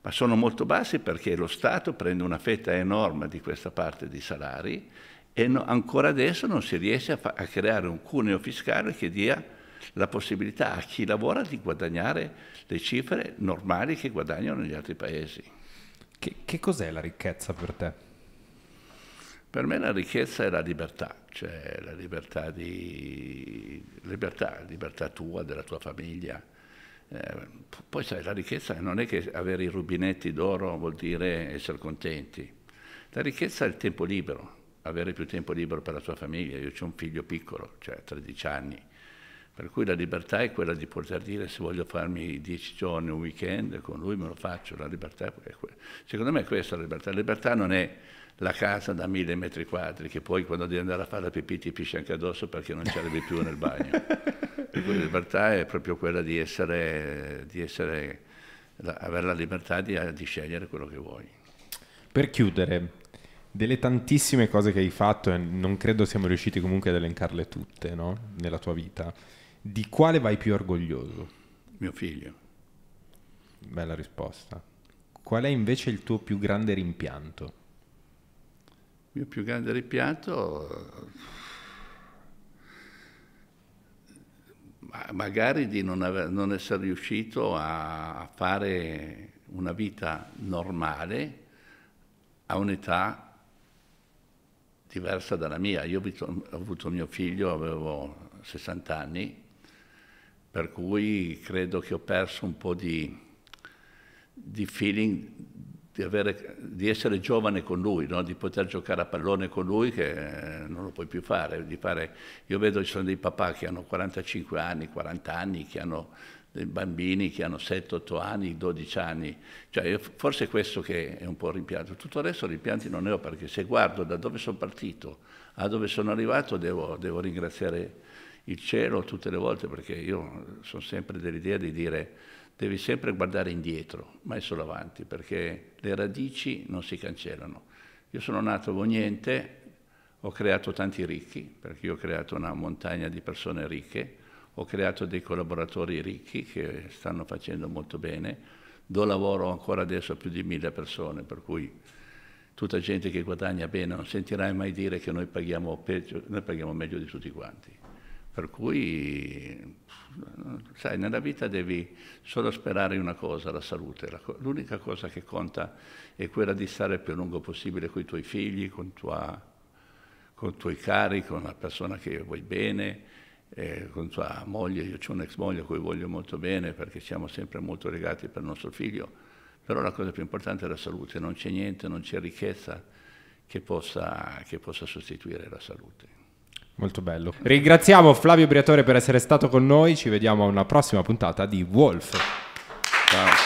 ma sono molto bassi perché lo Stato prende una fetta enorme di questa parte di salari e no, ancora adesso non si riesce a, a creare un cuneo fiscale che dia la possibilità a chi lavora di guadagnare le cifre normali che guadagnano negli altri paesi. Che, che cos'è la ricchezza per te? Per me la ricchezza è la libertà, cioè la libertà, di, libertà, libertà tua, della tua famiglia. Eh, poi sai, la ricchezza non è che avere i rubinetti d'oro vuol dire essere contenti. La ricchezza è il tempo libero, avere più tempo libero per la tua famiglia. Io ho un figlio piccolo, cioè 13 anni, per cui la libertà è quella di poter dire se voglio farmi 10 giorni, un weekend, con lui me lo faccio. La libertà è quella. Secondo me è questa la libertà. La libertà non è la casa da mille metri quadri, che poi quando devi andare a fare la pipì ti pisci anche addosso perché non ce l'avevi più nel bagno. Per cui la libertà è proprio quella di essere, di essere avere la libertà di, di scegliere quello che vuoi. Per chiudere, delle tantissime cose che hai fatto, e non credo siamo riusciti comunque ad elencarle tutte no? nella tua vita, di quale vai più orgoglioso? Mio figlio. Bella risposta. Qual è invece il tuo più grande rimpianto? Il mio più grande rimpianto magari di non, aver, non, essere riuscito a fare una vita normale a un'età diversa dalla mia. Io ho avuto mio figlio, avevo 60 anni, per cui credo che ho perso un po' di, di feeling di, avere, di, essere giovane con lui, no? di poter giocare a pallone con lui che eh, non lo puoi più fare. fare. Io vedo ci sono dei papà che hanno 45 anni, 40 anni, che hanno dei bambini che hanno 7, 8 anni, 12 anni. Cioè, io, forse questo che è un po' rimpianto. Tutto il resto rimpianti non ne ho perché se guardo da dove sono partito a dove sono arrivato devo, devo ringraziare il cielo tutte le volte perché io sono sempre dell'idea di dire devi sempre guardare indietro, mai solo avanti, perché le radici non si cancellano. Io sono nato con niente, ho creato tanti ricchi, perché io ho creato una montagna di persone ricche, ho creato dei collaboratori ricchi che stanno facendo molto bene, do lavoro ancora adesso a più di mille persone, per cui tutta gente che guadagna bene non sentirai mai dire che noi paghiamo, peggio, noi paghiamo meglio di tutti quanti. Per cui, sai, nella vita devi solo sperare una cosa, la salute. L'unica cosa che conta è quella di stare il più a lungo possibile con i tuoi figli, con, tua, con i tuoi cari, con la persona che vuoi bene, eh, con tua moglie. Io ho un'ex moglie a cui voglio molto bene perché siamo sempre molto legati per il nostro figlio. Però la cosa più importante è la salute, non c'è niente, non c'è ricchezza che possa, che possa sostituire la salute. Molto bello. Ringraziamo Flavio Briatore per essere stato con noi. Ci vediamo a una prossima puntata di Wolf. Ciao.